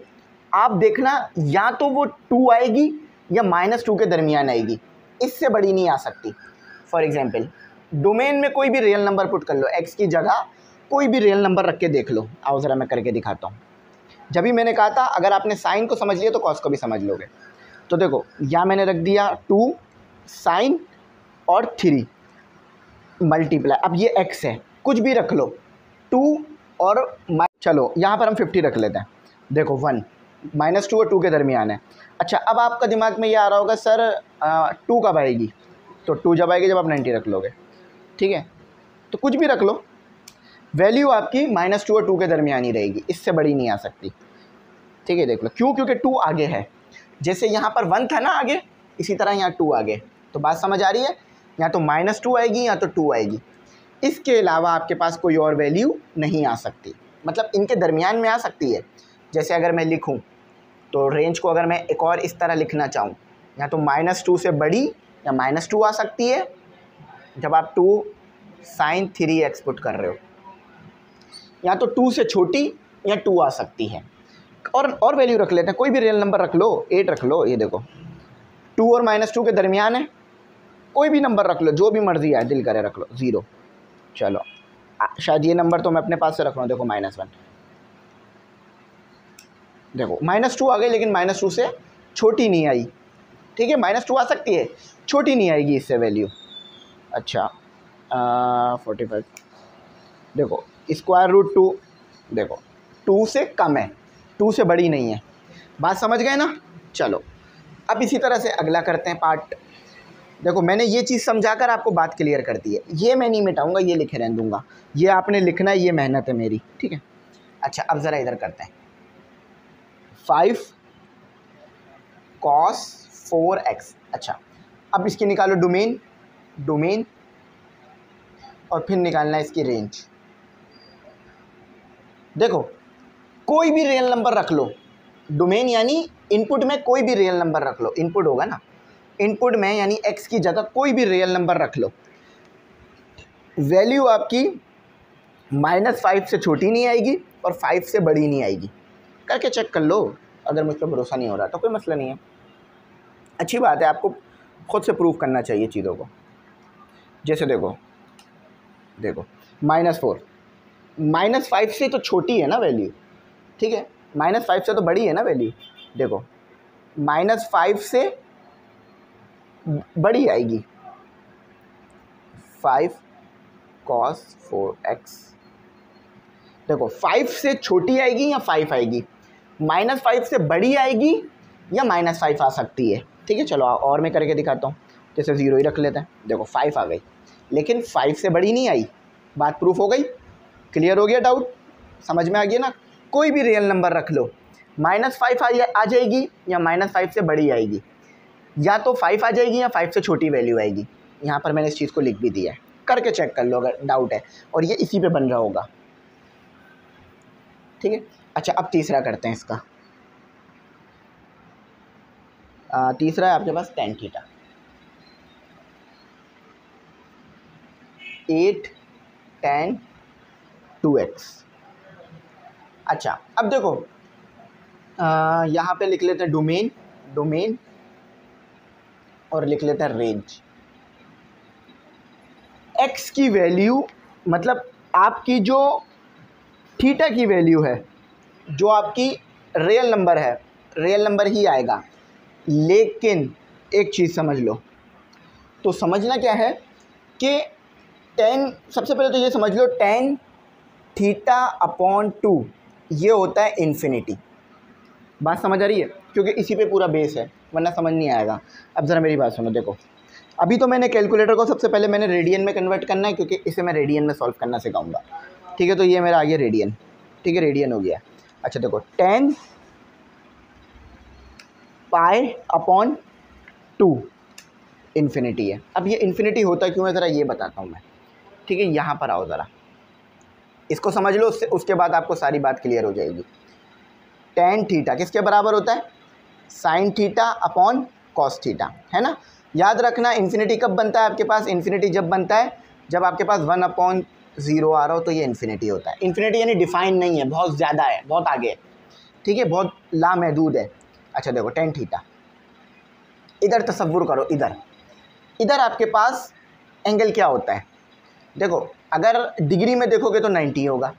आप देखना या तो वो टू आएगी या माइनस टू के दरमियान आएगी। इससे बड़ी नहीं आ सकती। फॉर एग्ज़ाम्पल डोमेन में कोई भी रियल नंबर पुट कर लो एक्स की जगह कोई भी रियल नंबर रख के देख लो। आओ ज़रा मैं करके दिखाता हूँ। जब भी मैंने कहा था, अगर आपने साइन को समझ लिया तो कॉस को भी समझ लोगे। तो देखो, यहाँ मैंने रख दिया टू साइन और थ्री मल्टीप्लाई अब ये एक्स है, कुछ भी रख लो। टू और चलो, यहाँ पर हम फिफ्टी रख लेते हैं। देखो वन माइनस टू और टू के दरमियान है। अच्छा अब आपका दिमाग में ये आ रहा होगा, सर टू कब आएगी? तो टू जब आएगी, जब आप नाइन्टी रख लोगे। ठीक है? तो कुछ भी रख लो। वैल्यू आपकी माइनस टू और टू के दरमियान ही रहेगी। इससे बड़ी नहीं आ सकती। ठीक है, देख लो। क्यों? क्योंकि टू आगे है। जैसे यहाँ पर वन था ना आगे, इसी तरह यहाँ टू आगे। तो बात समझ आ रही है? या तो माइनस टू आएगी या तो टू आएगी। इसके अलावा आपके पास कोई और वैल्यू नहीं आ सकती। मतलब इनके दरमियान में आ सकती है। जैसे अगर मैं लिखूँ तो रेंज को अगर मैं एक और इस तरह लिखना चाहूँ, या तो माइनस टू से बड़ी, या माइनस टू आ सकती है, जब आप two sine three x put कर रहे हो। या तो टू से छोटी, या टू आ सकती है। और और वैल्यू रख लेते हैं, कोई भी रियल नंबर रख लो एट रख लो, ये देखो। टू और माइनस टू के दरमियान है, कोई भी नंबर रख लो, जो भी मर्ज़ी है दिल करे रख लो ज़ीरो चलो। शायद ये नंबर तो मैं अपने पास से रख रहा हूँ। देखो माइनस वन देखो माइनस टू आ गई, लेकिन माइनस टू से छोटी नहीं आई। ठीक है माइनस टू आ सकती है। छोटी नहीं आएगी इससे वैल्यू अच्छा। फोर्टी फाइव देखो स्क्वायर रूट टू देखो टू से कम है। टू से बड़ी नहीं है। बात समझ गए ना? चलो। अब इसी तरह से अगला करते हैं पार्ट देखो, मैंने ये चीज़ समझा कर आपको बात क्लियर कर दी है। ये मैं नहीं मिटाऊँगा, ये लिखे रहने दूँगा। ये आपने लिखना है, ये मेहनत है मेरी, ठीक है? अच्छा अब ज़रा इधर करते हैं। फाइव कॉस फोर एक्स अच्छा। अब इसकी निकालो डोमेन डोमेन और फिर निकालना है इसकी रेंज देखो, कोई भी रियल नंबर रख लो। डोमेन यानी इनपुट में कोई भी रियल नंबर रख लो। इनपुट होगा ना? इनपुट में, यानी एक्स की जगह कोई भी रियल नंबर रख लो। वैल्यू आपकी माइनस फाइव से छोटी नहीं आएगी और फाइव से बड़ी नहीं आएगी। करके चेक कर लो, अगर मुझ पर भरोसा नहीं हो रहा तो कोई मसला नहीं है। अच्छी बात है, आपको खुद से प्रूव करना चाहिए चीज़ों को। जैसे देखो देखो माइनस फोर माइनस फाइव से तो छोटी है ना वैल्यू ठीक है? माइनस फाइव से तो बड़ी है ना वैल्यू देखो माइनस फाइव से बड़ी आएगी। फाइव कॉस फोर एक्स देखो फाइव से छोटी आएगी या फाइव आएगी? माइनस फाइव से बड़ी आएगी या माइनस फाइव आ सकती है। ठीक है, चलो और मैं करके दिखाता हूँ। जैसे ज़ीरो ही रख लेते हैं। देखो फाइव आ गई। लेकिन फाइव से बड़ी नहीं आई। बात प्रूफ हो गई? क्लियर हो गया डाउट समझ में आ गया ना? कोई भी रियल नंबर रख लो। माइनस फाइव आ जाएगी या माइनस फाइव से बड़ी आएगी। या तो फाइव आ जाएगी या फाइव से छोटी वैल्यू आएगी। यहाँ पर मैंने इस चीज़ को लिख भी दिया है। करके चेक कर लो अगर डाउट है। और ये इसी पे बन रहा होगा। ठीक है? अच्छा अब तीसरा करते हैं इसका। आ, तीसरा है आपके पास tan theta at tan two x अच्छा अब देखो यहाँ पे लिख लेते हैं डोमेन डोमेन और लिख लेते हैं रेंज एक्स की वैल्यू मतलब आपकी जो थीटा की वैल्यू है, जो आपकी रियल नंबर है रियल नंबर ही आएगा. लेकिन एक चीज़ समझ लो. तो समझना क्या है कि टेन सबसे पहले तो ये समझ लो टेन थीटा अपॉन टू ये होता है इन्फिनिटी बात समझ आ रही है? क्योंकि इसी पे पूरा बेस है, वरना समझ नहीं आएगा। अब ज़रा मेरी बात सुनो, देखो। अभी तो मैंने कैलकुलेटर को सबसे पहले मैंने रेडियन में कन्वर्ट करना है, क्योंकि इसे मैं रेडियन में सॉल्व करना सिखाऊँगा। ठीक है तो ये मेरा आ गया रेडियन ठीक है रेडियन हो गया। अच्छा देखो टेन पाए अपॉन टू इन्फिनिटी है। अब ये इन्फिनिटी होता क्यों है, ज़रा ये बताता हूँ मैं। ठीक है, यहाँ पर आओ ज़रा। इसको समझ लो, उससे, उसके बाद आपको सारी बात क्लियर हो जाएगी। टेन थीटा किसके बराबर होता है? Sine theta upon cos theta है ना? याद रखना इन्फिनिटी कब बनता है आपके पास? इन्फिनिटी जब बनता है, जब आपके पास वन अपॉन ज़ीरो आ रहा हो तो ये इन्फिनिटी होता है। इन्फिनिटी यानी डिफाइन नहीं है, बहुत ज़्यादा है, बहुत आगे है। ठीक है, बहुत लामहदूद है। अच्छा देखो टेन थीटा इधर तस्वुर करो, इधर। इधर आपके पास एंगल क्या होता है? देखो, अगर डिग्री में देखोगे तो 90 होगा,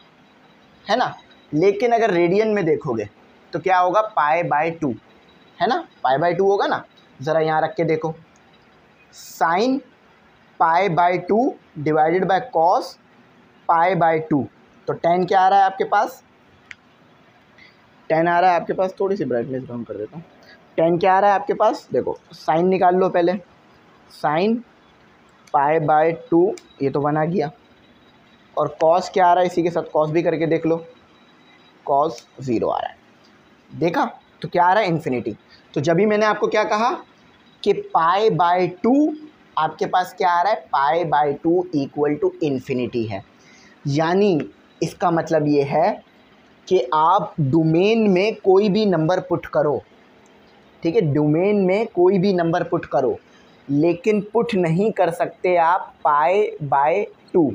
है ना? लेकिन अगर रेडियन में देखोगे तो क्या होगा? पाए बाय टू। है ना? पाए बाय टू होगा ना? ज़रा यहाँ रख के देखो। Sine pi by two divided by cos pi by two. तो टेन क्या आ रहा है आपके पास? टेन आ रहा है आपके पास, थोड़ी सी ब्राइटनेस डाउन कर देता हूँ। टेन क्या आ रहा है आपके पास? देखो, साइन निकाल लो पहले। साइन पाए बाय टू, ये तो वन आ गया। और कॉस क्या आ रहा है? इसी के साथ कॉस भी करके देख लो। कॉस ज़ीरो आ रहा है। देखा? तो क्या आ रहा है? इन्फिनिटी तो जब भी मैंने आपको क्या कहा कि पाए बाय टू आपके पास क्या आ रहा है? Pi by two equal to infinity है। यानी इसका मतलब ये है कि आप डोमेन में कोई भी नंबर पुट करो। ठीक है? डोमेन में कोई भी नंबर पुट करो। लेकिन पुट नहीं कर सकते आप pi by two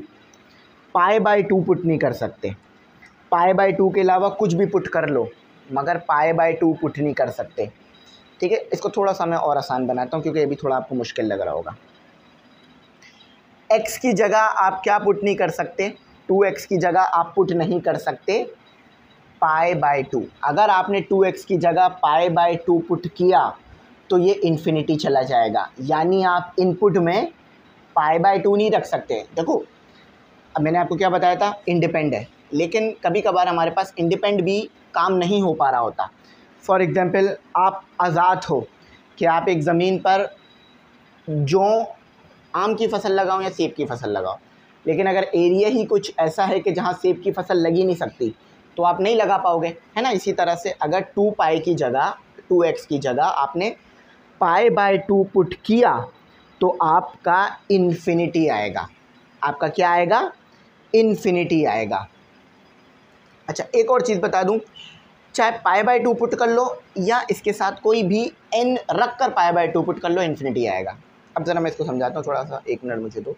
pi by two put नहीं कर सकते। पाए बाय टू के अलावा कुछ भी पुट कर लो। मगर पाए बाय टू पुट नहीं कर सकते। ठीक है? इसको थोड़ा सा मैं और आसान बनाता हूँ, क्योंकि अभी थोड़ा आपको मुश्किल लग रहा होगा। एक्स की जगह आप क्या पुट नहीं कर सकते? टू एक्स की जगह आप पुट नहीं कर सकते। पाए बाय टू। अगर आपने टू एक्स की जगह पाए बाय टू पुट किया तो ये इन्फिनिटी चला जाएगा। यानी आप इनपुट में पाए बाय टू नहीं रख सकते। देखो, अब मैंने आपको क्या बताया था? इंडिपेंड है लेकिन कभी कभार हमारे पास इंडिपेंड भी काम नहीं हो पा रहा होता। फॉर एग्ज़ाम्पल आप आज़ाद हो कि आप एक ज़मीन पर जो आम की फ़सल लगाओ या सेब की फ़सल लगाओ। लेकिन अगर एरिया ही कुछ ऐसा है कि जहाँ सेब की फ़सल लगी नहीं सकती तो आप नहीं लगा पाओगे, है ना? इसी तरह से अगर टू पाए की जगह, टू एक्स की जगह आपने पाए बाय टू पुट किया तो आपका इन्फिनिटी आएगा। आपका क्या आएगा? इन्फिनिटी आएगा। अच्छा एक और चीज़ बता दूँ। चाहे पाए बाय टू पुट कर लो, या इसके साथ कोई भी एन रख कर पाए बाय टू पुट कर लो इन्फिनिटी आएगा। अब ज़रा मैं इसको समझाता हूँ, थोड़ा सा, एक मिनट मुझे दो।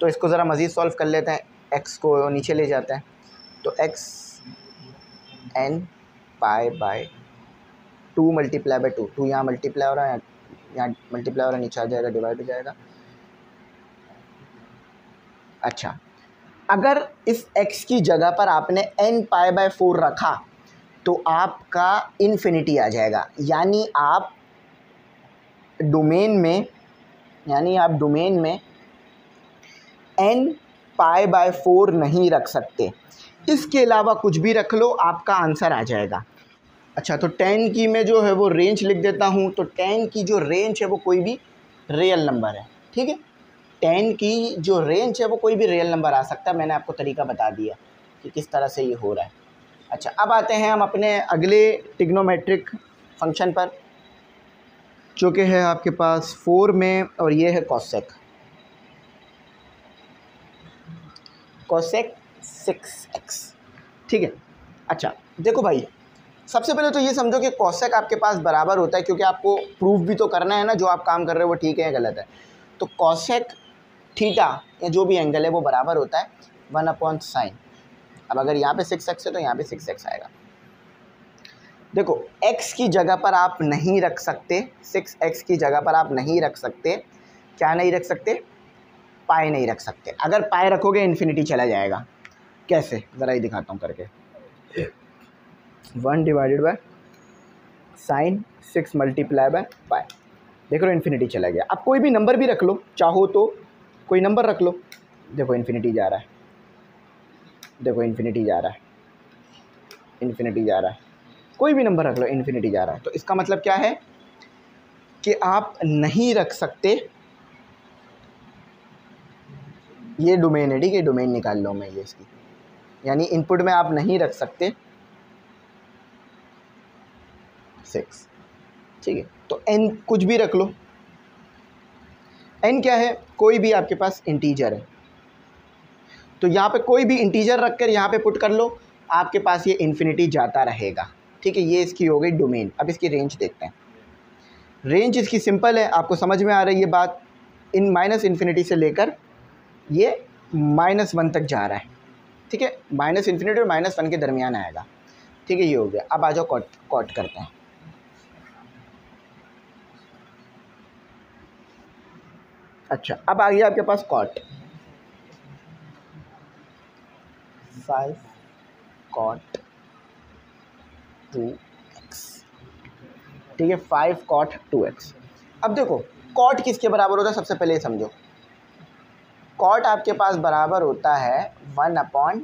तो इसको ज़रा मज़ीद सॉल्व कर लेते हैं। एक्स को नीचे ले जाते हैं। तो x n pi by two multiply by two two यहाँ मल्टीप्लाई हो रहा है, यहाँ मल्टीप्लाई हो रहा है, नीचे आ जाएगा डिवाइड हो जाएगा। अच्छा अगर इस x की जगह पर आपने n पाई बाय फोर रखा तो आपका इन्फिनिटी आ जाएगा। यानी आप डोमेन में, यानी आप डोमेन में n पाई बाय फोर नहीं रख सकते। इसके अलावा कुछ भी रख लो, आपका आंसर आ जाएगा। अच्छा तो टेन की मैं जो है वो रेंज लिख देता हूँ। तो टेन की जो रेंज है वो कोई भी रियल नंबर है। ठीक है? टेन की जो रेंज है, वो कोई भी रियल नंबर आ सकता है, मैंने आपको तरीका बता दिया कि किस तरह से ये हो रहा है। अच्छा अब आते हैं हम अपने अगले टिग्नोमेट्रिक फ़ंक्शन पर, जो कि है आपके पास फोर में, और ये है कॉसेक कॉसेक सिक्स एक्स ठीक है? अच्छा देखो भाई, सबसे पहले तो ये समझो कि कॉसेक आपके पास बराबर होता है, क्योंकि आपको प्रूफ भी तो करना है ना, जो आप काम कर रहे हो वो ठीक है या गलत है। तो कॉसेक थीटा या जो भी एंगल है, वो बराबर होता है वन अपॉन साइन। अब अगर यहाँ पे सिक्स एक्स है तो यहाँ पे सिक्स एक्स आएगा। देखो, x की जगह पर आप नहीं रख सकते सिक्स एक्स की जगह पर आप नहीं रख सकते। क्या नहीं रख सकते? पाए नहीं रख सकते। अगर पाए रखोगे इन्फिनिटी चला जाएगा। कैसे? ज़रा ही दिखाता हूँ करके। One divided by sine six multiply by pi देख लो इन्फिनिटी चला गया। अब कोई भी नंबर भी रख लो, चाहो तो कोई नंबर रख लो। देखो इन्फिनिटी जा रहा है। देखो इन्फिनिटी जा रहा है। इन्फिनिटी जा रहा है। कोई भी नंबर रख लो इन्फिनिटी जा रहा है। तो इसका मतलब क्या है? कि आप नहीं रख सकते। ये डोमेन है, ठीक है? डोमेन निकाल लो मैं ये इसकी। यानी इनपुट में आप नहीं रख सकते। सिक्स ठीक है? तो एन कुछ भी रख लो। एन क्या है? कोई भी आपके पास इंटीजर है। तो यहाँ पे कोई भी इंटीजर रख कर यहाँ पर पुट कर लो, आपके पास ये इन्फिनिटी जाता रहेगा। ठीक है, ये इसकी हो गई डोमेन अब इसकी रेंज देखते हैं। रेंज इसकी सिंपल है, आपको समझ में आ रही है बात। इन माइनस इन्फिनिटी से लेकर ये माइनस वन तक जा रहा है। ठीक है माइनस इन्फिनिटी और माइनस वन के दरमियान आएगा। ठीक है, ये हो गया। अब आ जाओ कॉट कॉट करते हैं। अच्छा अब आ गया आपके पास cot five cot two x ठीक है फाइव कॉट टू एक्स अब देखो कॉट किसके बराबर होता है? सबसे पहले समझो. कॉट आपके पास बराबर होता है वन अपॉन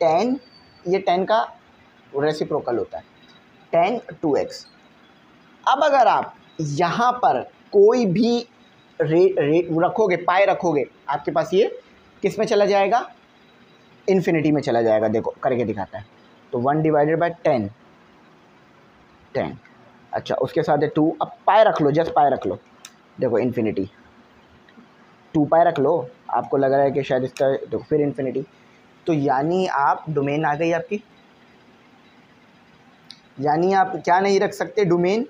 टेन ये टेन का रेसिप्रोकल होता है. टेन टू एक्स अब अगर आप यहाँ पर कोई भी रेट रेट रखोगे, पाए रखोगे, आपके पास ये किसमें चला जाएगा? इन्फिनिटी में चला जाएगा, देखो, करके दिखाता है। तो one divided by tan tan अच्छा उसके साथ है टू अब पाए रख लो जस्ट पाए रख लो। देखो इन्फिनिटी टू पाए रख लो, आपको लग रहा है कि शायद इसका, देखो, फिर इन्फिनिटी तो यानी आप डोमेन आ गई आपकी। यानी आप क्या नहीं रख सकते डोमेन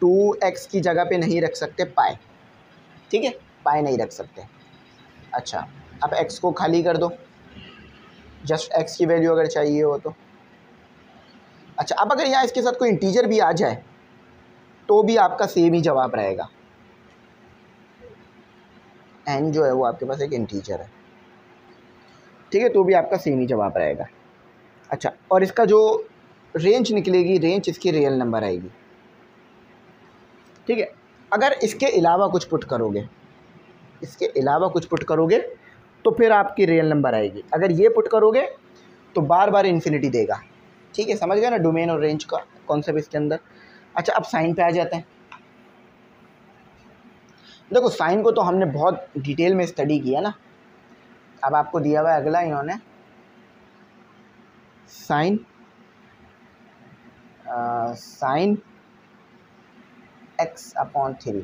टू एक्स की जगह पे नहीं रख सकते पाए ठीक है? पाए नहीं रख सकते। अच्छा अब एक्स को खाली कर दो। जस्ट एक्स की वैल्यू अगर चाहिए हो तो। अच्छा अब अगर यहाँ इसके साथ कोई इंटीजर भी आ जाए तो भी आपका सेम ही जवाब रहेगा। एन जो है वो आपके पास एक इंटीजर है। ठीक है तो भी आपका सेम ही जवाब रहेगा। अच्छा और इसका जो रेंज निकलेगी रेंज इसकी रियल नंबर आएगी। ठीक है? अगर इसके अलावा कुछ पुट करोगे, इसके अलावा कुछ पुट करोगे तो फिर आपकी रियल नंबर आएगी। अगर ये पुट करोगे तो बार बार इन्फिनिटी देगा। ठीक है? समझ गए ना डोमेन और रेंज का कॉन्सेप्ट इसके अंदर? अच्छा अब साइन पे आ जाते हैं। देखो साइन को तो हमने बहुत डिटेल में स्टडी किया ना। अब आपको दिया हुआ है अगला, इन्होंने sine sine x upon three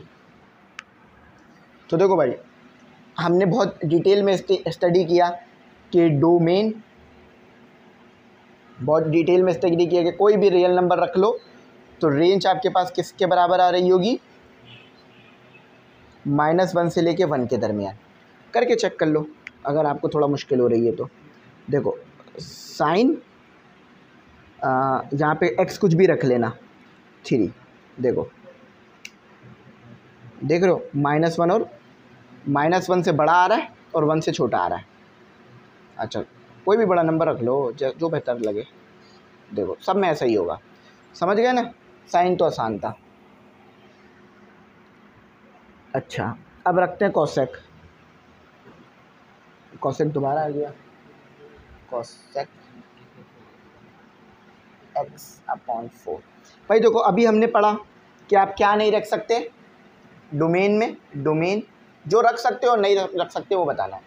तो देखो भाई, हमने बहुत डिटेल में स्टडी किया कि डोमेन बहुत डिटेल में स्टडी किया कि कोई भी रियल नंबर रख लो तो रेंज आपके पास किसके बराबर आ रही होगी? माइनस वन से लेके वन के दरमियान। करके चेक कर लो, अगर आपको थोड़ा मुश्किल हो रही है तो। देखो, साइन यहाँ पे एक्स कुछ भी रख लेना थ्री देखो देख रहे हो माइनस वन और माइनस वन से बड़ा आ रहा है और वन से छोटा आ रहा है। अच्छा कोई भी बड़ा नंबर रख लो, जो बेहतर लगे। देखो, सब में ऐसा ही होगा। समझ गए ना? साइन तो आसान था। अच्छा अब रखते हैं कॉसेक कॉसेक दोबारा आ गया। कॉसेक एक्स अपॉन फोर भाई देखो, अभी हमने पढ़ा कि आप क्या नहीं रख सकते। डोमेन में, डोमेन जो रख सकते हो नहीं रख सकते वो बताना। है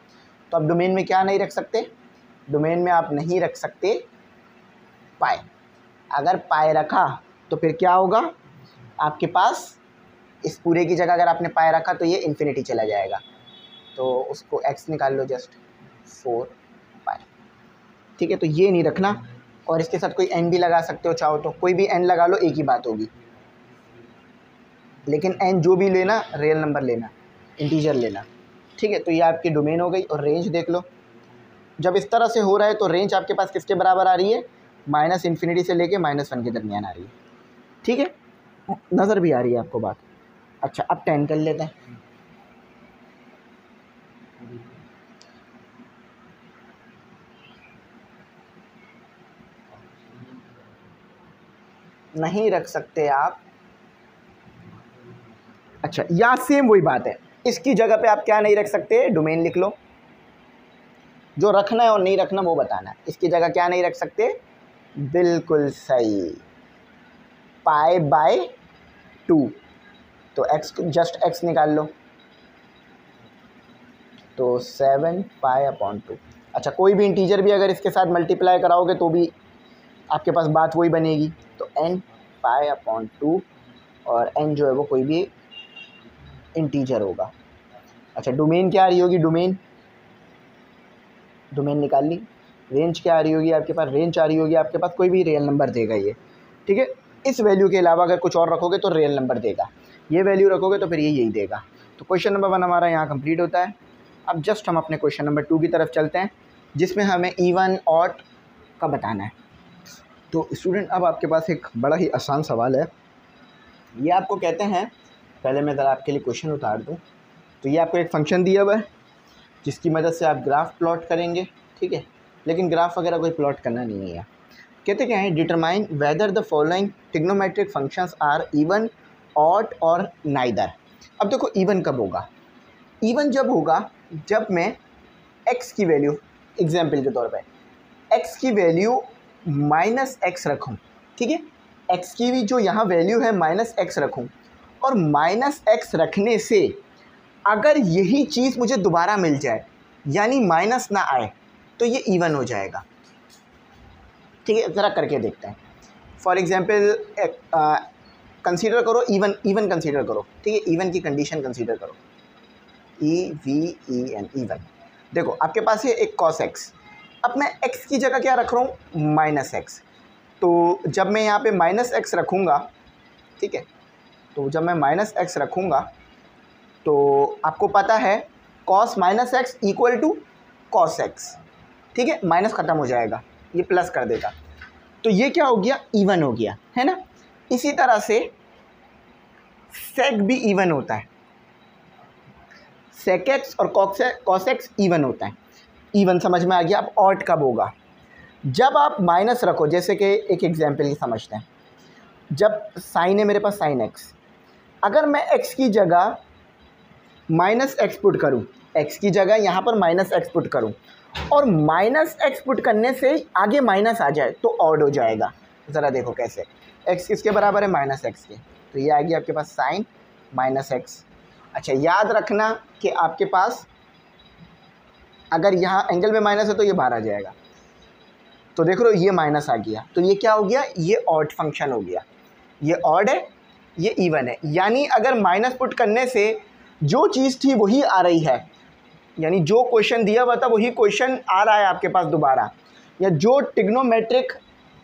तो अब डोमेन में क्या नहीं रख सकते? डोमेन में आप नहीं रख सकते पाए। अगर पाए रखा तो फिर क्या होगा? आपके पास इस पूरे की जगह अगर आपने पाए रखा तो ये इन्फिनिटी चला जाएगा। तो उसको एक्स निकाल लो जस्ट फोर पाए ठीक है तो ये नहीं रखना। और इसके साथ कोई एन भी लगा सकते हो, चाहो तो। कोई भी एन लगा लो, एक ही बात होगी। लेकिन एन जो भी लेना रियल नंबर लेना इंटीजर लेना। ठीक है तो ये आपकी डोमेन हो गई और रेंज देख लो। जब इस तरह से हो रहा है तो रेंज आपके पास किसके बराबर आ रही है? माइनस इन्फिनिटी से लेके माइनस वन के दरमियान आ रही है। ठीक है? नज़र भी आ रही है आपको बात। अच्छा अब टेन कर लेते हैं। नहीं रख सकते आप। अच्छा या सेम वही बात है। इसकी जगह पे आप क्या नहीं रख सकते डोमेन लिख लो। जो रखना है और नहीं रखना, वो बताना है। इसकी जगह क्या नहीं रख सकते? बिल्कुल सही। Pi by two. तो एक्स जस्ट एक्स निकाल लो। तो सेवन पाए अपॉन टू अच्छा कोई भी इंटीजर भी अगर इसके साथ मल्टीप्लाई कराओगे तो भी आपके पास बात वही बनेगी। तो एन पाए अपॉन टू और एन जो है वो कोई भी इंटीजर होगा। अच्छा डोमेन क्या आ रही होगी? डोमेन डोमेन निकाल ली। रेंज क्या आ रही होगी आपके पास? रेंज आ रही होगी आपके पास। कोई भी रियल नंबर देगा ये। ठीक है? इस वैल्यू के अलावा अगर कुछ और रखोगे तो रियल नंबर देगा। ये वैल्यू रखोगे तो फिर ये यही देगा। तो क्वेश्चन नंबर वन हमारा यहाँ कंप्लीट होता है। अब जस्ट हम अपने क्वेश्चन नंबर टू की तरफ़ चलते हैं, जिसमें हमें ईवन ऑट का बताना है। तो स्टूडेंट अब आपके पास एक बड़ा ही आसान सवाल है। ये आपको कहते हैं पहले मैं ज़रा आपके लिए क्वेश्चन उतार दूँ। तो ये आपको एक फ़ंक्शन दिया हुआ है, जिसकी मदद से आप ग्राफ प्लॉट करेंगे, ठीक है? लेकिन ग्राफ वगैरह कोई प्लॉट करना नहीं है कहते क्या है? Determine whether the following trigonometric functions are even odd और नाइदर अब देखो इवन कब होगा? इवन जब होगा, जब मैं एक्स की वैल्यू एग्ज़ाम्पल के तौर पर एक्स की वैल्यू माइनस एक्स रखूँ, ठीक है? एक्स की भी जो यहाँ वैल्यू है माइनस एक्स रखूँ और माइनस एक्स रखने से अगर यही चीज़ मुझे दोबारा मिल जाए, यानी माइनस ना आए तो ये इवन हो जाएगा। ठीक है, ज़रा करके देखते हैं। फॉर एग्ज़ाम्पल कंसीडर करो इवन इवन कंसीडर करो। ठीक है इवन की कंडीशन कंसीडर करो। E V E N even देखो, आपके पास है एक कॉस एक्स अब मैं एक्स की जगह क्या रख रहा हूँ? माइनस एक्स तो जब मैं यहाँ पे माइनस एक्स रखूँगा, ठीक है तो जब मैं माइनस एक्स रखूँगा तो आपको पता है cos minus x equal to cos x ठीक है? माइनस ख़त्म हो जाएगा। ये प्लस कर देगा। तो ये क्या हो गया? इवन हो गया। है ना? इसी तरह से सेक भी इवन होता है। सेक एक्स और कॉस एक्स इवन होता है। इवन समझ में आ गया? अब ऑट कब होगा? जब आप माइनस रखो, जैसे कि एक एग्ज़ाम्पल ही समझते हैं। जब साइन है मेरे पास साइन एक्स अगर मैं एक्स की जगह माइनस एक्स पुट करूँ एक्स की जगह यहाँ पर माइनस एक्स पुट करूँ, और माइनस एक्स पुट करने से आगे माइनस आ जाए तो ऑड हो जाएगा। ज़रा देखो कैसे। एक्स किसके बराबर है? माइनस एक्स के। तो ये आएगी आपके पास साइन माइनस एक्स अच्छा याद रखना कि आपके पास अगर यहाँ एंगल में माइनस है तो ये बाहर आ जाएगा। तो देख लो ये माइनस आ गया। तो ये क्या हो गया? ये ऑड फ़ंक्शन हो गया। ये ऑड है ये इवन है। यानी अगर माइनस पुट करने से जो चीज़ थी वही आ रही है। यानी जो क्वेश्चन दिया हुआ था वही क्वेश्चन आ रहा है आपके पास दोबारा। या जो टिग्नोमेट्रिक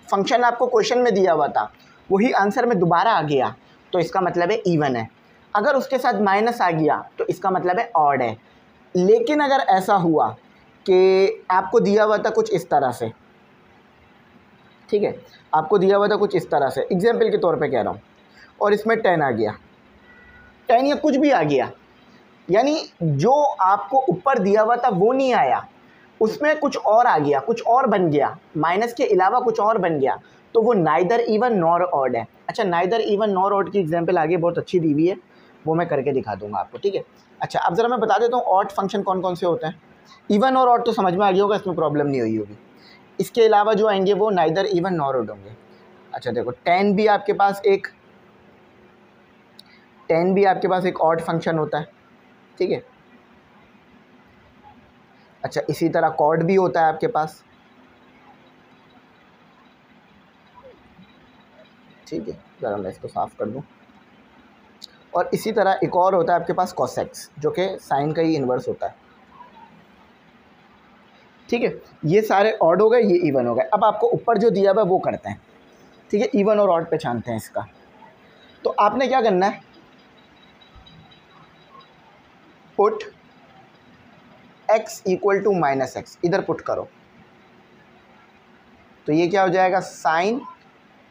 फ़ंक्शन आपको क्वेश्चन में दिया हुआ था, वही आंसर में दोबारा आ गया। तो इसका मतलब है इवन है। अगर उसके साथ माइनस आ गया तो इसका मतलब है ऑड है। लेकिन अगर ऐसा हुआ कि आपको दिया हुआ था कुछ इस तरह से, ठीक है? आपको दिया हुआ था कुछ इस तरह से। एग्ज़ाम्पल के तौर पे कह रहा हूँ। और इसमें टेन आ गया। टेन या कुछ भी आ गया। यानी जो आपको ऊपर दिया हुआ था वो नहीं आया। उसमें कुछ और आ गया, कुछ और बन गया। माइनस के अलावा कुछ और बन गया। तो वो नाइदर इवन नॉर ऑड है। अच्छा नाइदर इवन नॉर ऑड की एग्जांपल आगे बहुत अच्छी दी हुई है। वो मैं करके दिखा दूँगा आपको, ठीक है? अच्छा अब ज़रा मैं बता देता हूँ ऑड फ़ंक्शन कौन कौन से होते हैं। इवन और ऑड तो समझ में आ गया होगा, इसमें प्रॉब्लम नहीं हुई होगी। इसके अलावा जो आएँगे वो नाइदर इवन नॉर ऑड होंगे। अच्छा देखो, टेन भी आपके पास एक टेन भी आपके पास एक ऑड फ़ंक्शन होता है, ठीक है? अच्छा इसी तरह कॉड भी होता है आपके पास, ठीक है? ज़रा मैं इसको साफ़ कर दूँ। और इसी तरह एक और होता है आपके पास कॉसेक्स जो कि साइन का ही इन्वर्स होता है। ठीक है? ये सारे ऑड हो गए, ये इवन हो गए। अब आपको ऊपर जो दिया हुआ है वो करते हैं। ठीक है? इवन और ऑड पहचानते हैं इसका। तो आपने क्या करना है? Put x equal to minus x इधर पुट करो। तो ये क्या हो जाएगा? साइन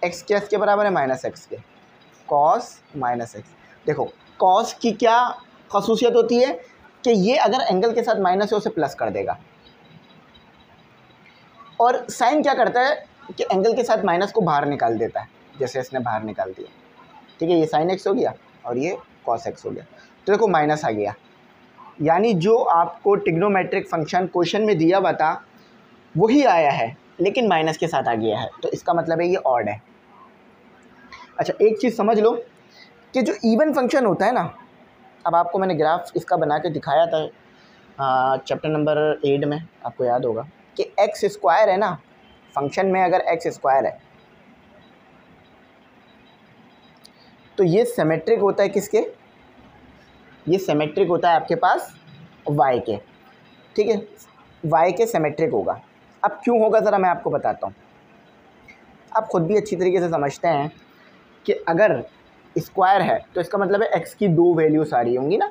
एक्स के एस के बराबर है माइनस एक्स के। कॉस माइनस एक्स देखो कॉस की क्या खसूसियत होती है कि ये अगर एंगल के साथ माइनस है, उसे प्लस कर देगा। और साइन क्या करता है कि एंगल के साथ माइनस को बाहर निकाल देता है, जैसे इसने बाहर निकाल दिया। ठीक है, ये साइन एक्स हो गया और ये कॉस एक्स हो गया। तो देखो माइनस आ गया। यानी जो आपको टिग्नोमेट्रिक फ़ंक्शन क्वेश्चन में दिया हुआ था वही आया है, लेकिन माइनस के साथ आ गया है। तो इसका मतलब है ये ऑड है। अच्छा एक चीज़ समझ लो कि जो इवन फ़ंक्शन होता है ना, अब आपको मैंने ग्राफ इसका बना के दिखाया था चैप्टर नंबर एट में, आपको याद होगा कि एक्स स्क्वायर है ना फ़ंक्शन में अगर एक्स स्क्वायर है तो ये सिमेट्रिक होता है किसके? ये सिमेट्रिक होता है आपके पास वाई के। ठीक है? वाई के सिमेट्रिक होगा। अब क्यों होगा ज़रा मैं आपको बताता हूँ। आप ख़ुद भी अच्छी तरीके से समझते हैं कि अगर स्क्वायर है तो इसका मतलब है एक्स की दो वैल्यू सारी होंगी ना,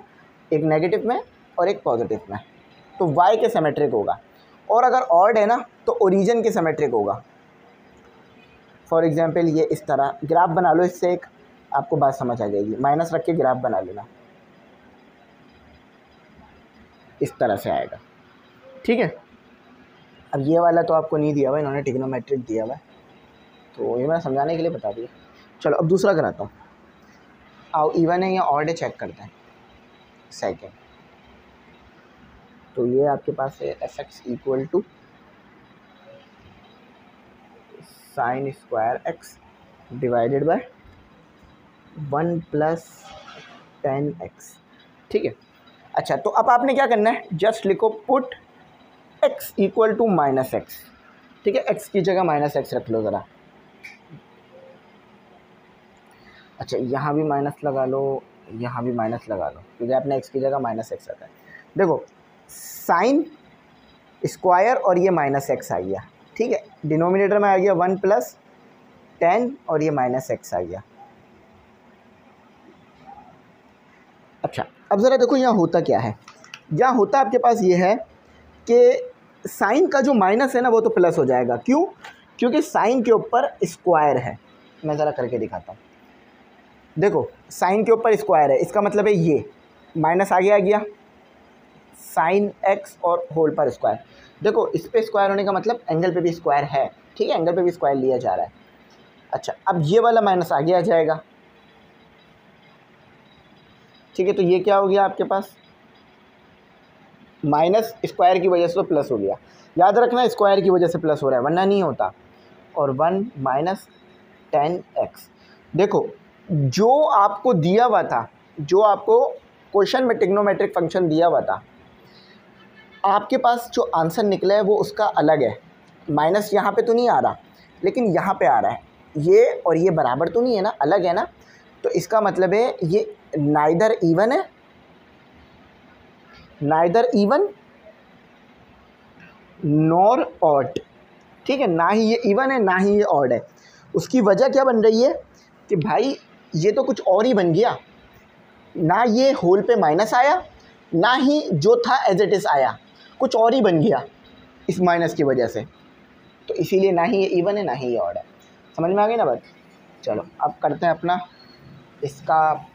एक नेगेटिव में और एक पॉजिटिव में। तो वाई के सिमेट्रिक होगा। और अगर ऑर्ड है ना तो ओरिजिन के सिमेट्रिक होगा। फॉर एग्ज़ाम्पल ये इस तरह ग्राफ बना लो इससे एक, आपको बात समझ आ जाएगी। माइनस रख के ग्राफ बना लेना। इस तरह से आएगा। ठीक है? अब ये वाला तो आपको नहीं दिया हुआ, इन्होंने टिग्नोमेट्रिक दिया हुआ है। तो ये मैं समझाने के लिए बता दिया। चलो, अब दूसरा कराता हूँ। आओ, इवन है या ऑड है चेक करते हैं। सेकेंड तो ये आपके पास है f x equal to sine square x divided by one plus tan x ठीक है? अच्छा तो अब आपने क्या करना है? जस्ट लिखो put x equal to minus x ठीक है? एक्स की जगह माइनस एक्स रख लो ज़रा। अच्छा यहाँ भी माइनस लगा लो, यहाँ भी माइनस लगा लो, क्योंकि आपने एक्स की जगह माइनस एक्स रखा है। देखो साइन स्क्वायर और ये माइनस एक्स आ गया ठीक है? डिनोमिनेटर में आ गया वन प्लस टेन और ये माइनस एक्स आ गया अच्छा अब ज़रा देखो यहाँ होता क्या है। यहाँ होता आपके पास ये है कि साइन का जो माइनस है ना, वो तो प्लस हो जाएगा। क्यों? क्योंकि साइन के ऊपर स्क्वायर है। मैं ज़रा करके दिखाता हूँ। देखो, साइन के ऊपर स्क्वायर है। इसका मतलब है ये। माइनस आगे आ गया। साइन एक्स और होल पर स्क्वायर। देखो, इस पर स्क्वायर होने का मतलब एंगल पे भी स्क्वायर है। ठीक है, एंगल पे भी स्क्वायर लिया जा रहा है। अच्छा अब ये वाला माइनस आगे आ जाएगा। ठीक है तो ये क्या हो गया आपके पास? माइनस स्क्वायर की वजह से तो प्लस हो गया। याद रखना, स्क्वायर की वजह से प्लस हो रहा है, वरना नहीं होता। और वन माइनस टेन एक्स। देखो, जो आपको दिया हुआ था, जो आपको क्वेश्चन में टिग्नोमेट्रिक फ़ंक्शन दिया हुआ था, आपके पास जो आंसर निकला है वो उसका अलग है। माइनस यहाँ पे तो नहीं आ रहा, लेकिन यहाँ पे आ रहा है। ये और ये बराबर तो नहीं है ना, अलग है ना? तो इसका मतलब है, ये नाइदर इवन है? नाइदर इवन नॉर ऑट ठीक है, ना ही ये इवन है, ना ही ये ऑड है। उसकी वजह क्या बन रही है? कि भाई, ये तो कुछ और ही बन गया। ना ये होल पे माइनस आया, ना ही जो था एज इट इज़ आया। कुछ और ही बन गया इस माइनस की वजह से। तो इसीलिए ना ही ये इवन है, ना ही ये ऑड है। समझ में आ गई ना बात? चलो, अब करते हैं अपना इसका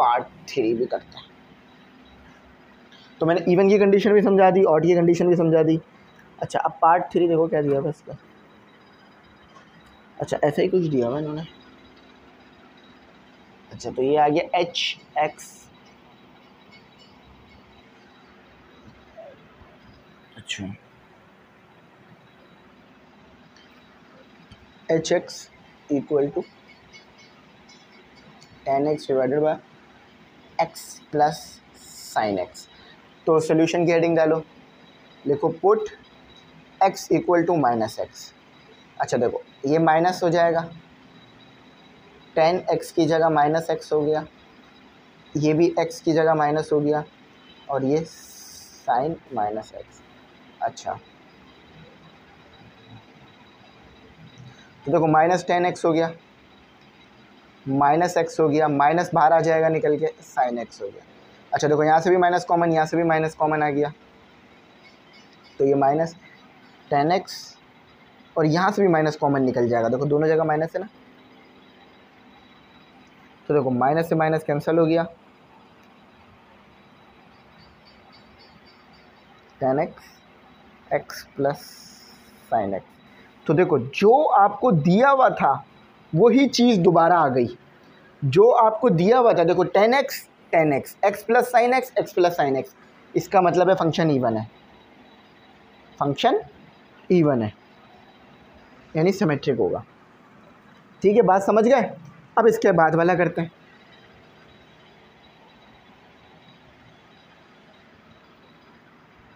पार्ट थ्री भी करते हैं। तो मैंने इवन की कंडीशन भी समझा दी ऑड की कंडीशन भी समझा दी। अच्छा अब पार्ट थ्री देखो क्या दिया बस इसका। अच्छा ऐसा ही कुछ दिया हुआ इन्होंने। अच्छा तो ये आ गया एच एक्स अच्छा। H x equal to tan x divided by x plus sine x तो सोल्यूशन की हेडिंग डालो। लिखो put x equal to minus x अच्छा देखो, ये माइनस हो जाएगा। टेन एक्स की जगह माइनस एक्स हो गया। ये भी एक्स की जगह माइनस हो गया। और ये साइन माइनस एक्स अच्छा। तो देखो माइनस टेन एक्स हो गया। माइनस एक्स हो गया, माइनस बाहर आ जाएगा निकल के, साइन एक्स हो गया। अच्छा देखो यहाँ से भी माइनस कॉमन, यहाँ से भी माइनस कॉमन आ गया। तो ये माइनस टेन एक्स और यहाँ से भी माइनस कॉमन निकल जाएगा। देखो दोनों जगह माइनस है ना? तो देखो माइनस से माइनस कैंसिल हो गया। Tan x x plus sine x. तो देखो जो आपको दिया हुआ था वही चीज़ दोबारा आ गई। जो आपको दिया हुआ था, देखो, tan x tan x x plus sine x x plus sine x, इसका मतलब है फ़ंक्शन ईवन है। फ़ंक्शन ईवन है, यानी सिमेट्रिक होगा। ठीक है, बात समझ गए? अब इसके बाद वाला करते हैं।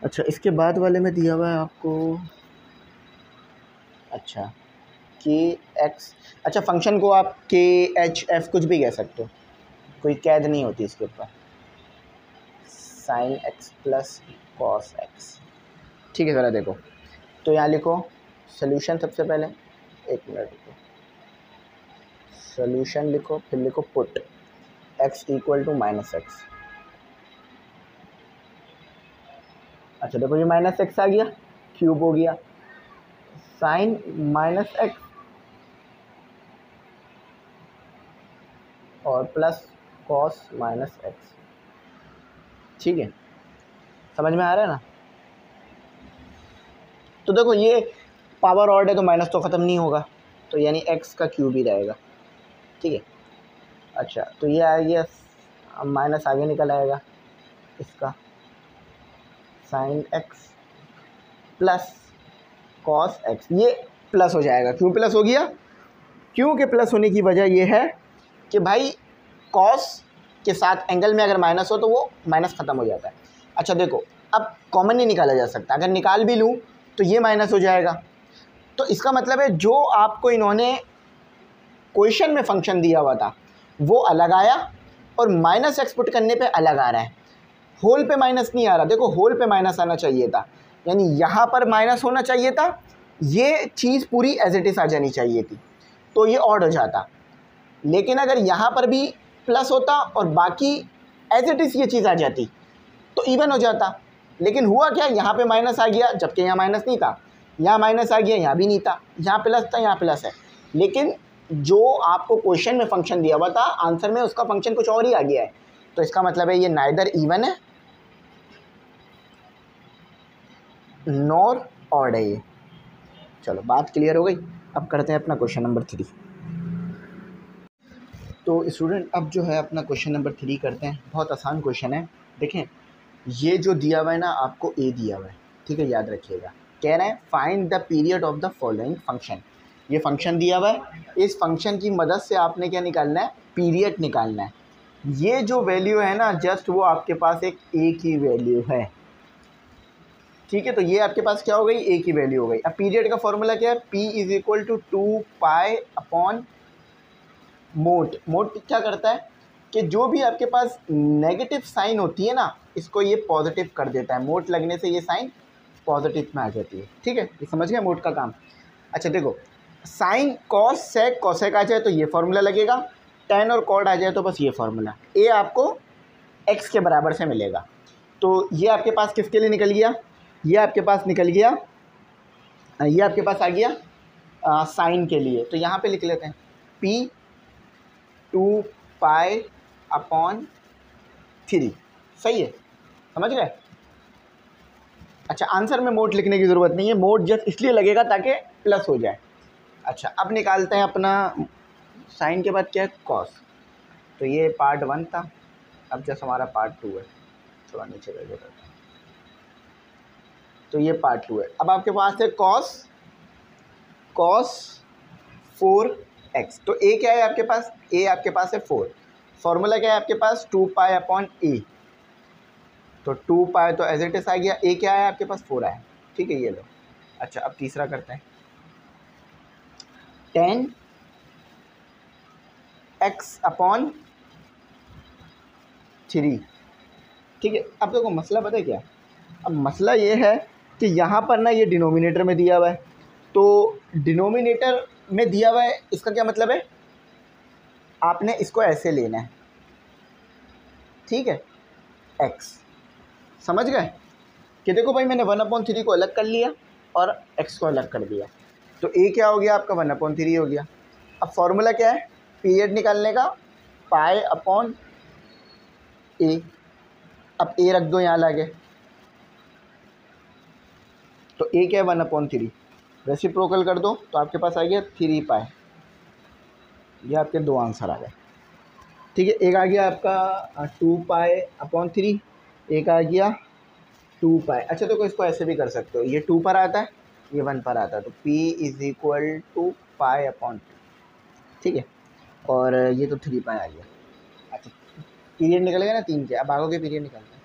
अच्छा इसके बाद वाले में दिया हुआ है आपको अच्छा। के एक्स अच्छा फ़ंक्शन को आप के एच एफ़ कुछ भी कह सकते हो। कोई कैद नहीं होती इसके ऊपर। Sine x plus cos x ठीक है, ज़रा देखो। तो यहाँ लिखो सोल्यूशन सबसे पहले, एक मिनट लिखो। सोल्यूशन लिखो, फिर लिखो put x equal to minus x अच्छा देखो ये माइनस एक्स आ गया क्यूब हो गया। साइन माइनस एक्स और प्लस कॉस माइनस एक्स ठीक है? समझ में आ रहा है ना? तो देखो, ये पावर ऑर्ड है तो माइनस तो ख़त्म नहीं होगा। तो यानी एक्स का क्यूब ही रहेगा। ठीक है? अच्छा तो ये आ गया माइनस आगे निकल आएगा इसका। Sine x plus cos x ये प्लस हो जाएगा। क्यों प्लस हो गया? क्यों के प्लस होने की वजह ये है कि भाई कॉस के साथ एंगल में अगर माइनस हो तो वो माइनस ख़त्म हो जाता है। अच्छा देखो, अब कॉमन नहीं निकाला जा सकता। अगर निकाल भी लूँ तो ये माइनस हो जाएगा। तो इसका मतलब है, जो आपको इन्होंने क्वेश्चन में फ़ंक्शन दिया हुआ था, वो अलग आया और माइनस एक्सपुट करने पे अलग आ रहा है। होल पे माइनस नहीं आ रहा। देखो होल पे माइनस आना चाहिए था। यानी यहाँ पर माइनस होना चाहिए था। ये चीज़ पूरी एज इट इज़ आ जानी चाहिए थी। तो ये ऑड हो जाता। लेकिन अगर यहाँ पर भी प्लस होता और बाकी एज इट इज़ ये चीज़ आ जाती। तो इवन हो जाता। लेकिन हुआ क्या? यहाँ पे माइनस आ गया, जबकि यहाँ माइनस नहीं था। यहाँ माइनस आ गया, यहाँ भी नहीं था। यहाँ प्लस था, यहाँ प्लस है। लेकिन जो आपको क्वेश्चन में फ़ंक्शन दिया हुआ था आंसर में उसका फ़ंक्शन कुछ और ही आ गया है। तो इसका मतलब है ये नाइदर इवन है नॉर ऑड है ये। चलो, बात क्लियर हो गई। अब करते हैं अपना क्वेश्चन नंबर थ्री तो स्टूडेंट अब जो है अपना क्वेश्चन नंबर थ्री करते हैं। बहुत आसान क्वेश्चन है। देखें, ये जो दिया हुआ है ना, आपको ए दिया हुआ है। ठीक है, याद रखिएगा। कह रहे हैं find the period of the following function ये फ़ंक्शन दिया हुआ है। इस फ़ंक्शन की मदद से आपने क्या निकालना है? पीरियड निकालना है। ये जो वैल्यू है ना जस्ट वो आपके पास एक ए की वैल्यू है। ठीक है तो ये आपके पास क्या हो गई? ए की वैल्यू हो गई। अब पीरियड का फॉर्मूला क्या है? P is equal to two pi upon mod mod क्या करता है कि जो भी आपके पास नेगेटिव साइन होती है ना, इसको ये पॉजिटिव कर देता है। मोट लगने से ये साइन पॉजिटिव में आ जाती है। ठीक है? ये समझ गया मोट का काम? अच्छा देखो साइन कॉस सेक कॉसेक आ जाए तो ये फार्मूला लगेगा। टेन और कॉड आ जाए तो बस ये फार्मूला ए आपको एक्स के बराबर से मिलेगा। तो ये आपके पास किसके लिए निकल गया? ये आपके पास निकल गया, ये आपके पास आ गया साइन के लिए। तो यहाँ पे लिख लेते हैं। P two pi upon three सही है? समझ गए? अच्छा आंसर में मोड लिखने की ज़रूरत नहीं है। मोड जस्ट इसलिए लगेगा ताकि प्लस हो जाए। अच्छा अब निकालते हैं अपना साइन के बाद क्या है? कॉस तो ये पार्ट वन था। अब जस्ट हमारा पार्ट टू है। थोड़ा नीचे तो ये पार्ट टू है। अब आपके पास है कॉस कॉस फोर एक्स तो ए क्या है आपके पास? ए आपके पास है फोर फॉर्मूला क्या है आपके पास? टू पाई अपॉन ए तो टू पाए तो एज इट इस आ गया. ए क्या है आपके पास? फोर आया. ठीक है, ये लो. अच्छा अब तीसरा करते हैं. टेन एक्स अपॉन थ्री ठीक है, अब देखो तो मसला पता है क्या? अब मसला ये है कि यहाँ पर ना ये डिनोमिनेटर में दिया हुआ है. तो डिनोमिनेटर में दिया हुआ है, इसका क्या मतलब है? आपने इसको ऐसे लेना है। ठीक है? एक्स समझ गए? कि देखो भाई, मैंने वन अपॉन थ्री को अलग कर लिया और एक्स को अलग कर दिया। तो ए क्या हो गया? आपका वन अपॉन थ्री हो गया। अब फॉर्मूला क्या है? पीरियड निकालने का। पाए अपॉन ए अब ए रख दो यहाँ लागे। तो ए क्या है? One upon three. रेसिप्रोकल कर दो तो आपके पास आ गया थ्री पाए ये आपके दो आंसर आ गए। ठीक है, एक आ गया आपका टू पाए अपॉन थ्री एक आ गया टू पाए अच्छा तो इसको ऐसे भी कर सकते हो। ये टू पर आता है, ये वन पर आता है। तो p is equal to two pi to ठीक है? और ये तो थ्री पाए आ गया। अच्छा पीरियड निकलेगा ना तीन के। अब आगो के पीरियड निकालते हैं।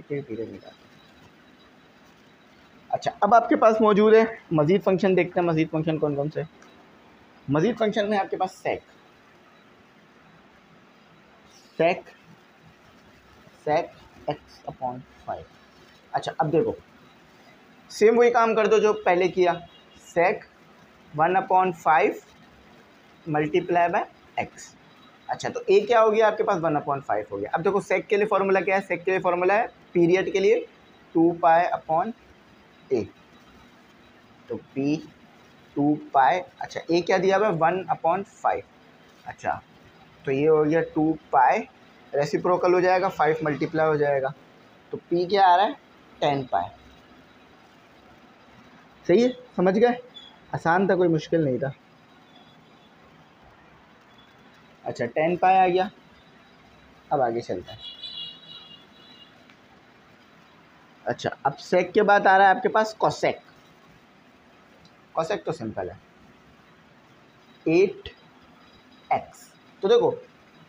के पीरियड निकालते अच्छा अब आपके पास मौजूद है मज़ीद फ़ंक्शन देखते हैं मज़ीद फ़ंक्शन कौन कौन से मज़ीद फ़ंक्शन में आपके पास sec sec sec x upon five अच्छा अब देखो सेम वही काम कर दो जो पहले किया। Sec one upon five multiply by x अच्छा तो ए क्या हो गया? आपके पास वन अपॉन फाइव हो गया। अब देखो सेक के लिए फॉर्मूला क्या है? सेक के लिए फॉर्मूला है पीरियड के लिए टू पाए अपॉन ए तो पी टू पाए अच्छा ए क्या दिया हुआ है? वन अपॉन फाइव अच्छा तो ये हो गया टू पाए रेसिप्रोकल हो जाएगा फाइव मल्टीप्लाई हो जाएगा. तो पी क्या आ रहा है? टेन पाए सही है? समझ गए? आसान था, कोई मुश्किल नहीं था. अच्छा टेन पाए आ गया. अब आगे चलते हैं. अच्छा अब सेक के बाद आ रहा है आपके पास कॉसेक कॉसेक तो सिंपल है. एट एक्स तो देखो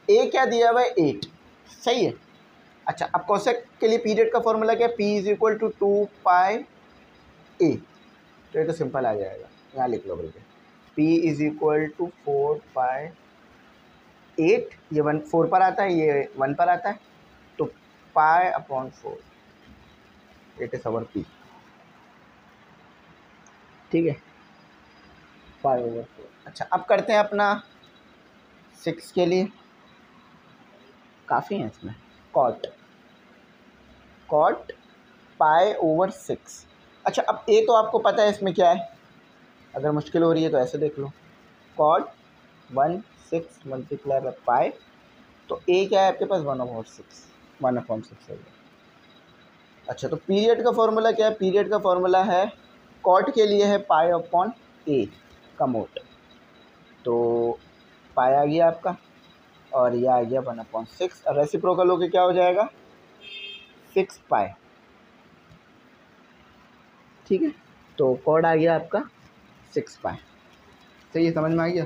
ए क्या दिया हुआ है? एट सही है? अच्छा अब कॉसेक के लिए पीरियड का फॉर्मूला क्या है? P is equal to two pi a तो ये तो सिंपल आ जाएगा. यहाँ लिख लो बल्कि p is equal to four pi eight ये वन फोर पर आता है, ये वन पर आता है. तो pi upon four eight is our p ठीक है? पाई ओवर फोर अच्छा अब करते हैं अपना सिक्स के लिए। काफ़ी है इसमें। Cot cot pi over six अच्छा अब ए तो आपको पता है इसमें क्या है? अगर मुश्किल हो रही है तो ऐसे देख लो। Cot one six multiply pi तो ए क्या है आपके पास? One upon six one upon six है अच्छा तो पीरियड का फॉर्मूला क्या है? पीरियड का फॉर्मूला है कॉट के लिए है पाए अपॉन ए का मोट तो पाए आ गया आपका और ये आ गया वन अपॉन सिक्स और रेसिप्रोकल होकर क्या हो जाएगा? सिक्स पाए ठीक है? तो कॉड आ गया आपका सिक्स पाए सही है, समझ में आ गया?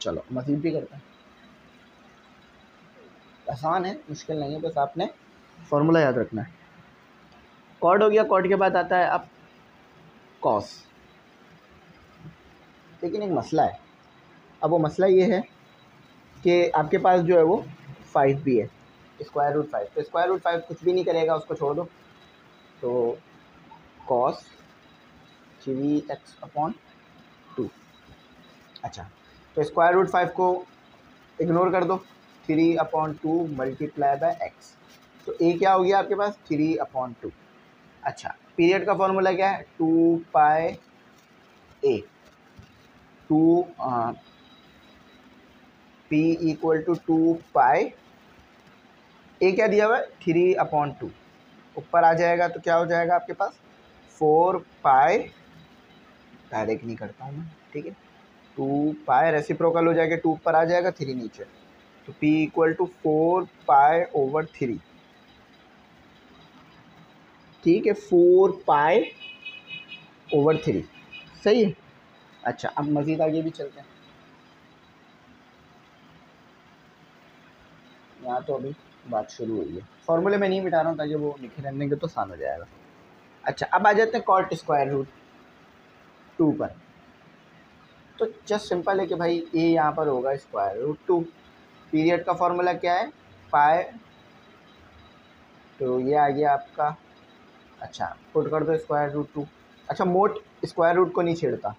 चलो मजीद भी करते हैं। आसान है, मुश्किल नहीं है, बस आपने फॉर्मूला याद रखना है। कॉड हो गया कॉड के बाद आता है अब कॉस। लेकिन एक मसला है। अब वो मसला ये है कि आपके पास जो है वो फाइव भी है। स्क्वायर रूट फाइव तो स्क्वायर रूट फाइव कुछ भी नहीं करेगा, उसको छोड़ दो। तो cos three x upon two अच्छा तो स्क्वायर रूट फाइव को इग्नोर कर दो। Three upon two multiply by x तो ए क्या हो गया आपके पास? थ्री अपॉन टू अच्छा पीरियड का फॉर्मूला क्या है? Two pi a two p equal to two pi a क्या दिया हुआ है? थ्री अपॉन टू ऊपर आ जाएगा तो क्या हो जाएगा आपके पास? फोर पाए डायरेक्ट नहीं करता हूँ मैं, ठीक है? टू पाए रेसिप्रोकल हो जाएगा टू ऊपर आ जाएगा थ्री नीचे. तो p equal to four pi over three ठीक है फोर पाए ओवर थ्री सही है? अच्छा अब मज़ीद आगे भी चलते हैं। यहाँ तो अभी बात शुरू हुई है। फॉर्मूले में नहीं बिठा रहा हूँ, ताकि वो लिखे रहने के तो आसान हो जाएगा। अच्छा अब आ जाते हैं कॉट स्क्वायर रूट टू पर। तो जस्ट सिंपल है कि भाई ए यहाँ पर होगा स्क्वायर रूट टू पीरियड का फॉर्मूला क्या है? पाए तो ये आ गया आपका अच्छा। पुट कर दो स्क्वायर रूट टू अच्छा मोट स्क्वायर रूट को नहीं छेड़ता।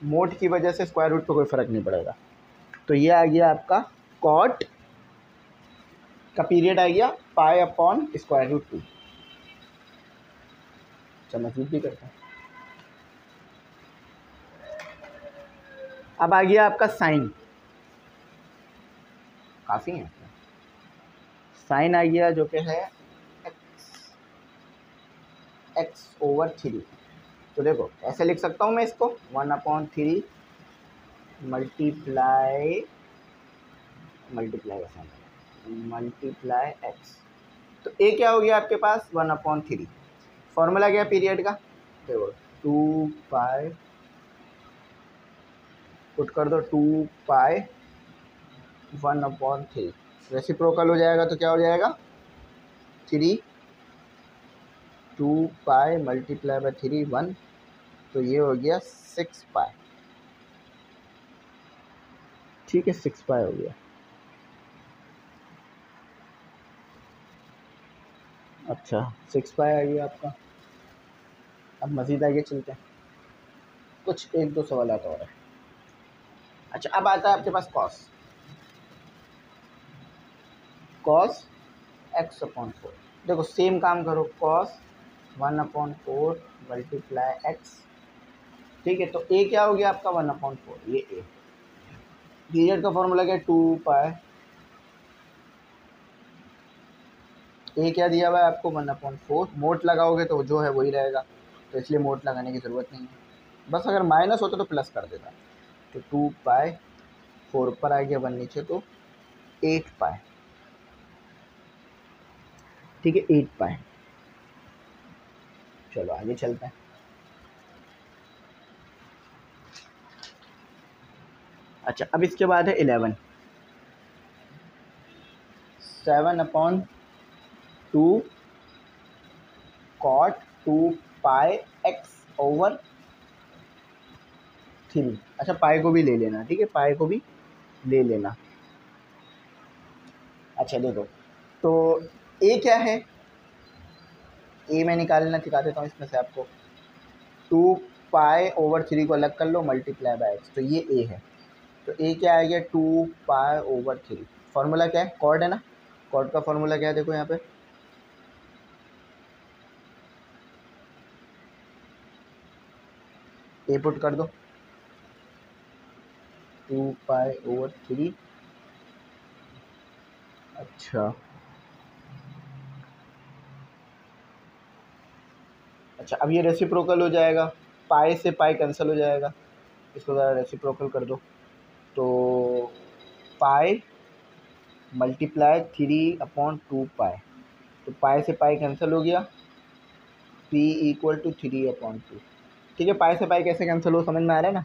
मोट की वजह से स्क्वायर रूट पर कोई फ़र्क नहीं पड़ेगा। तो ये आ गया आपका कॉट का पीरियड आ गया pi upon square root two चलो मज़बूत भी करते अब आ गया आपका साइन काफ़ी है। साइन आ गया जो कि है एक्स ओवर थ्री तो देखो, ऐसे लिख सकता हूँ मैं इसको। One upon three multiply multiply का मल्टीप्लाई एक्स तो ए क्या हो गया आपके पास? वन अपॉन थ्री फॉर्मूला क्या पीरियड का? देखो टू पाई पुट कर दो two pi one upon three reciprocal हो जाएगा तो क्या हो जाएगा? Three two pi multiply by three one तो ये हो गया सिक्स पाई ठीक है सिक्स पाई हो गया। अच्छा सिक्स पाई आ गया आपका। अब मज़ीद आगे चलते हैं। कुछ एक दो सवाल आता और है। अच्छा अब आता है आपके पास cos cos x upon four देखो सेम काम करो cos one upon four multiply x. ठीक है तो ए क्या हो गया आपका वन अपॉन फोर? ये ए। पीरियड का फॉर्मूला क्या टू पाए। ए क्या दिया हुआ है आपको? One upon four. मोट लगाओगे तो जो है वही रहेगा तो इसलिए मोट लगाने की ज़रूरत नहीं है। बस अगर माइनस होता तो प्लस कर देता। तो टू पाए, फोर पर आ गया वन नीचे तो एट पाए। ठीक है, एट पाए। चलो, आगे चलते हैं। अच्छा अब इसके बाद है eleven. Seven upon two cot two pi x over three. अच्छा पाई को भी ले लेना, ठीक है? पाई को भी ले लेना। अच्छा देखो तो ए क्या है? ए में निकालना सिखा देता हूँ इसमें से आपको। टू पाई ओवर थ्री को अलग कर लो मल्टीप्लाई बाय एक्स तो ये ए है। तो ए क्या आएगा two pi over three formula क्या है? कॉर्ड है ना? कॉर्ड का फार्मूला क्या है? देखो यहाँ पे। ए पुट कर दो। टू पाई ओवर थ्री अच्छा। अच्छा अब ये रेसिप्रोकल हो जाएगा। पाए से पाए कैंसिल हो जाएगा। इसको ज़रा रेसिप्रोकल कर दो। तो पाए मल्टीप्लाई थ्री अपॉन टू पाए तो पाए से पाई कैंसिल हो गया। P equal to three upon two ठीक है पाए से पाई कैसे कैंसिल हो, समझ में आ रहा है ना?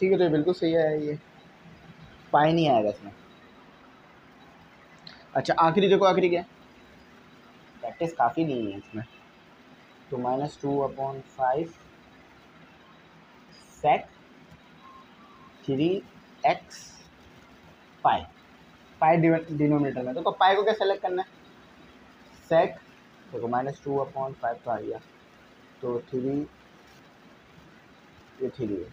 ठीक है तो बिल्कुल सही है ये। पाए नहीं आएगा इसमें। अच्छा आखिरी देखो, आखिरी क्या प्रैक्टिस काफ़ी नहीं है इसमें। तो minus two upon five sec three x pi pi denominator में। तो पाई को क्या सेलेक्ट करना है? सेक देखो माइनस टू अपॉन फाइव तो आ गया। तो थ्री ये थ्री है।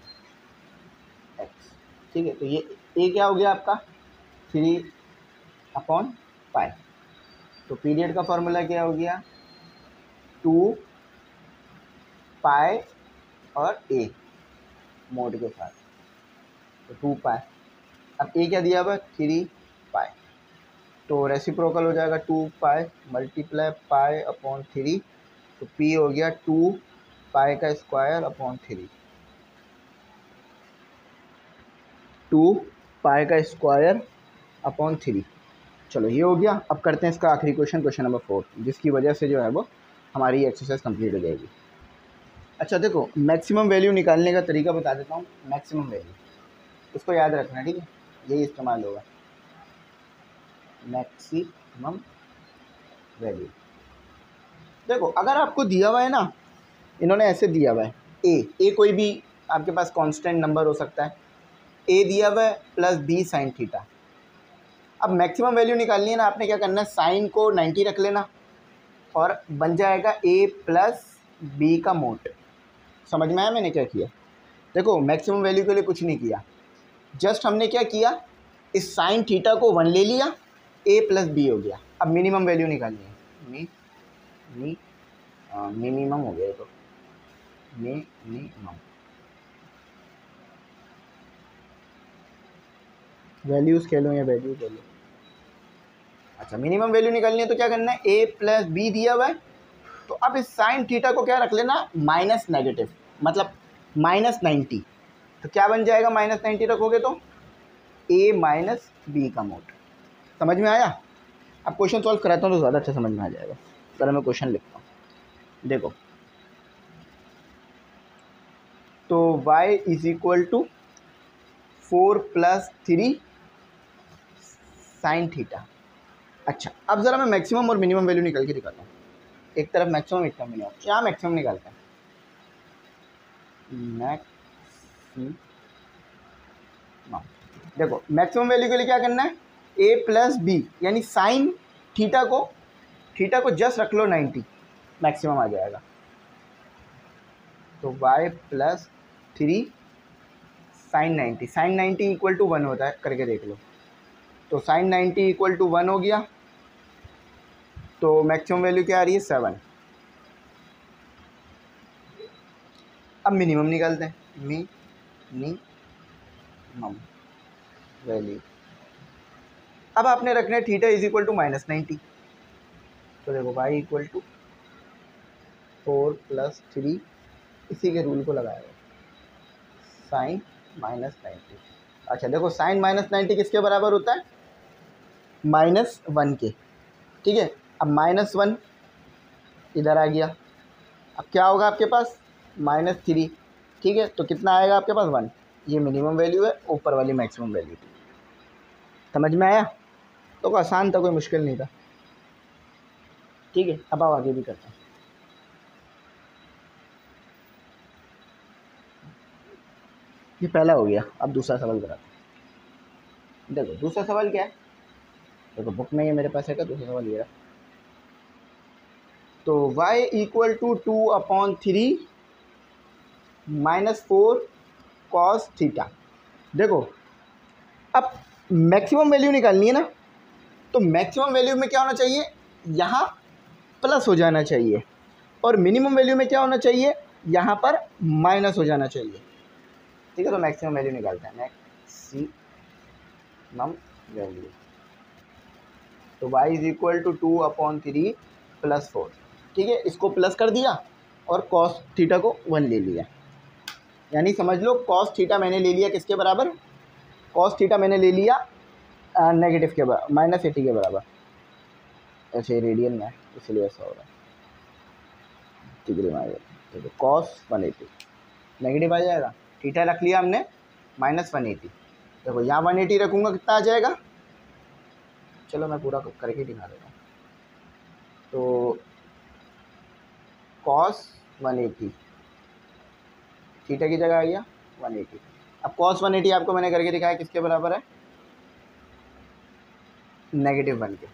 एक्स ठीक है तो ये ए क्या हो गया आपका? थ्री अपॉन पाई तो पीरियड का फॉर्मूला क्या हो गया? टू पाई और ए मोड के साथ। तो टू पाई अब ए क्या दिया हुआ? थ्री पाई तो रेसिप्रोकल हो जाएगा two pi multiply pi upon three तो पी हो गया टू पाई का square upon three two pi का स्क्वायर अपॉन थ्री चलो, ये हो गया। अब करते हैं इसका आखिरी क्वेश्चन क्वेश्चन नंबर फोर जिसकी वजह से जो है वो हमारी एक्सरसाइज कंप्लीट हो जाएगी। अच्छा देखो मैक्सिमम वैल्यू निकालने का तरीका बता देता हूँ। मैक्सिमम वैल्यू इसको याद रखना, ठीक है? यही इस्तेमाल होगा। मैक्सिमम वैल्यू देखो, अगर आपको दिया हुआ है ना, इन्होंने ऐसे दिया हुआ है। ए ए कोई भी आपके पास कांस्टेंट नंबर हो सकता है। ए दिया हुआ है प्लस बी साइन थीटा अब मैक्सिमम वैल्यू निकालनी है ना, आपने क्या करना है? साइन को नाइन्टी रख लेना और बन जाएगा ए प्लस बी का मोट। समझ में आया मैंने क्या किया? देखो मैक्सिमम वैल्यू के लिए कुछ नहीं किया। जस्ट हमने क्या किया? इस साइन थीटा को वन ले लिया ए प्लस बी हो गया। अब मिनिमम वैल्यू निकालनी है। मी मी मिनिमम हो गया तो। मिनिमम वैल्यूज़ कह लो या वैल्यू कह लो अच्छा मिनिमम वैल्यू निकालनी है तो क्या करना है? ए प्लस बी दिया हुआ है। तो अब इस साइन थीटा को क्या रख लेना? माइनस नेगेटिव मतलब माइनस नाइन्टी तो क्या बन जाएगा माइनस नाइन्टी रखोगे तो? ए माइनस बी का मोड। समझ में आया? अब क्वेश्चन सॉल्व कराता हूँ तो ज़्यादा अच्छा समझ में आ जाएगा। चलो मैं क्वेश्चन लिखता हूँ। देखो। तो y is equal to four plus three sine theta अच्छा अब ज़रा मैं मैक्सिमम और मिनिमम वैल्यू निकल के दिखाता हूँ। एक तरफ़ मैक्सिमम एक तरफ़ मिनिमम क्या मैक्सिमम निकालते हैं? मैक्सिमम देखो मैक्सिमम वैल्यू के लिए क्या करना है? ए प्लस बी यानी साइन थीटा को थीटा को जस्ट रख लो नाइन्टी मैक्सिमम आ जाएगा। तो y plus three sine ninety sine ninety equal to one होता है, करके देख लो। तो sine ninety equal to one हो गया। तो मैक्सिमम वैल्यू क्या आ रही है? सेवन अब मिनिमम निकालते हैं। मी नी मम वैल्यू अब आपने रखना है theta is equal to minus ninety तो देखो y equal to four plus three इसी के रूल को लगाया साइन माइनस नाइन्टी अच्छा देखो साइन माइनस नाइन्टी किसके बराबर होता है? माइनस वन के। ठीक है? अब माइनस वन इधर आ गया। अब क्या होगा आपके पास? माइनस थ्री ठीक है तो कितना आएगा आपके पास? वन ये मिनिमम वैल्यू है, ऊपर वाली मैक्सिमम वैल्यू समझ में आया? तो आसान था, कोई मुश्किल नहीं था। ठीक है, अब आप आगे भी करते हैं। ये पहला हो गया, अब दूसरा सवाल कराते देखो, दूसरा सवाल क्या है? देखो बुक में ये मेरे पास है क्या? दूसरा सवाल ये रहा। तो y equal to two upon three minus four cos theta देखो, अब मैक्सिमम वैल्यू निकालनी है ना तो मैक्सिमम वैल्यू में क्या होना चाहिए? यहाँ प्लस हो जाना चाहिए। और मिनिमम वैल्यू में क्या होना चाहिए? यहाँ पर माइनस हो जाना चाहिए। ठीक है तो मैक्सिमम वैल्यू निकालते हैं। मैक्सिमम वैल्यू तो y is equal to two upon three plus four ठीक है, इसको प्लस कर दिया और कॉस थीटा को वन ले लिया। यानी समझ लो कॉस थीटा मैंने ले लिया किसके बराबर? कॉस थीटा मैंने ले लिया नेगेटिव के बराबर माइनस एटी के बराबर। ये रेडियन में, इसलिए ऐसा हो रहा है। डिग्री में आ ठीक है कॉस वन एटी नेगेटिव आ जाएगा। थीटा रख लिया हमने माइनस वन एटी देखो, यहाँ वन एटी रखूँगा, कितना आ जाएगा? चलो, मैं पूरा करके दिखा देता हूँ। तो कॉस वन एटी थीटा की जगह आ गया वन एटी अब कॉस वन एटी आपको मैंने करके दिखाया किसके बराबर है? नेगेटिव वन के।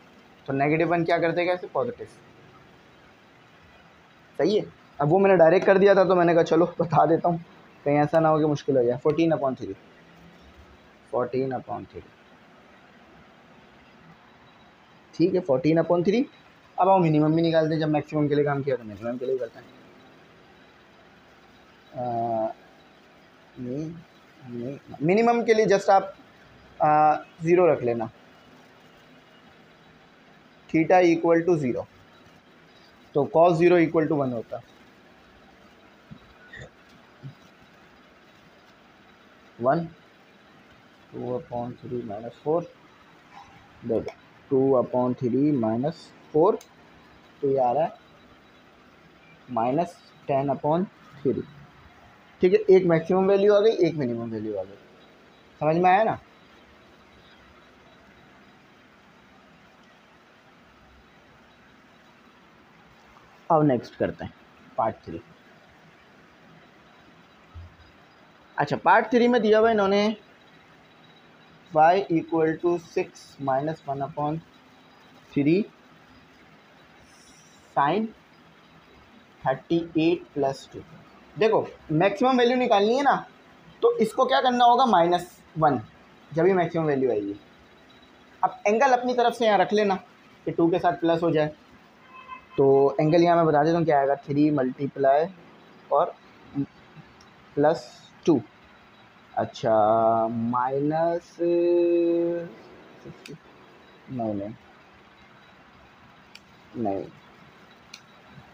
तो नेगेटिव वन क्या कर देगा इसे पॉजिटिव सही है? अब वो मैंने डायरेक्ट कर दिया था तो मैंने कहा, चलो, बता देता हूँ। कहीं ऐसा ना हो कि मुश्किल हो जाए। Fourteen upon three fourteen upon three ठीक है फोर्टीन अपॉन थ्री अब आओ मिनिमम भी निकालते हैं, जब मैक्सिमम के लिए काम किया तो मिनिमम के लिए करते हैं। मिनिमम के लिए जस्ट आप ज़ीरो रख लेना। थीटा इक्वल टू ज़ीरो तो cos zero equal to one होता। One two upon three minus four two upon three minus four तो ये आ रहा है माइनस टेन अपॉन थ्री। ठीक है, एक मैक्सिमम वैल्यू आ गई, एक मिनिमम वैल्यू आ गई। समझ में आया ना? अब नेक्स्ट करते हैं पार्ट थ्री अच्छा पार्ट थ्री में दिया हुआ इन्होंने। y equal to six minus one upon three sine thirty eight plus two. देखो मैक्सिमम वैल्यू निकालनी है ना तो इसको क्या करना होगा? माइनस वन, जब भी मैक्सिमम वैल्यू आएगी। अब एंगल अपनी तरफ़ से यहाँ रख लेना, कि टू के साथ प्लस हो जाए। तो एंगल यहाँ मैं बता देता हूँ, क्या आएगा? थ्री मल्टीप्लाई और प्लस टू अच्छा माइनस नहीं नहीं। नहीं।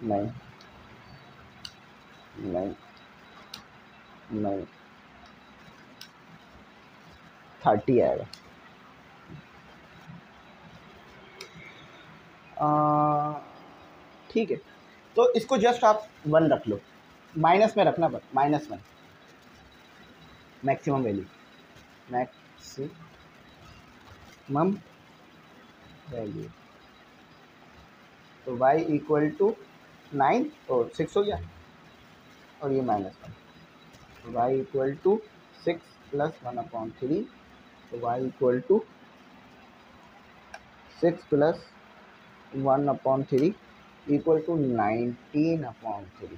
नहीं। नहीं। नहीं। थर्टी आएगा ठीक है। तो इसको जस्ट आप वन रख लो। माइनस में रखना पर minus one maximum value maximum value तो y इक्वल टू नाइन और सिक्स हो गया। और ये minus one y equal to six plus one upon three तो y equal to six plus one upon three equal to nineteen upon three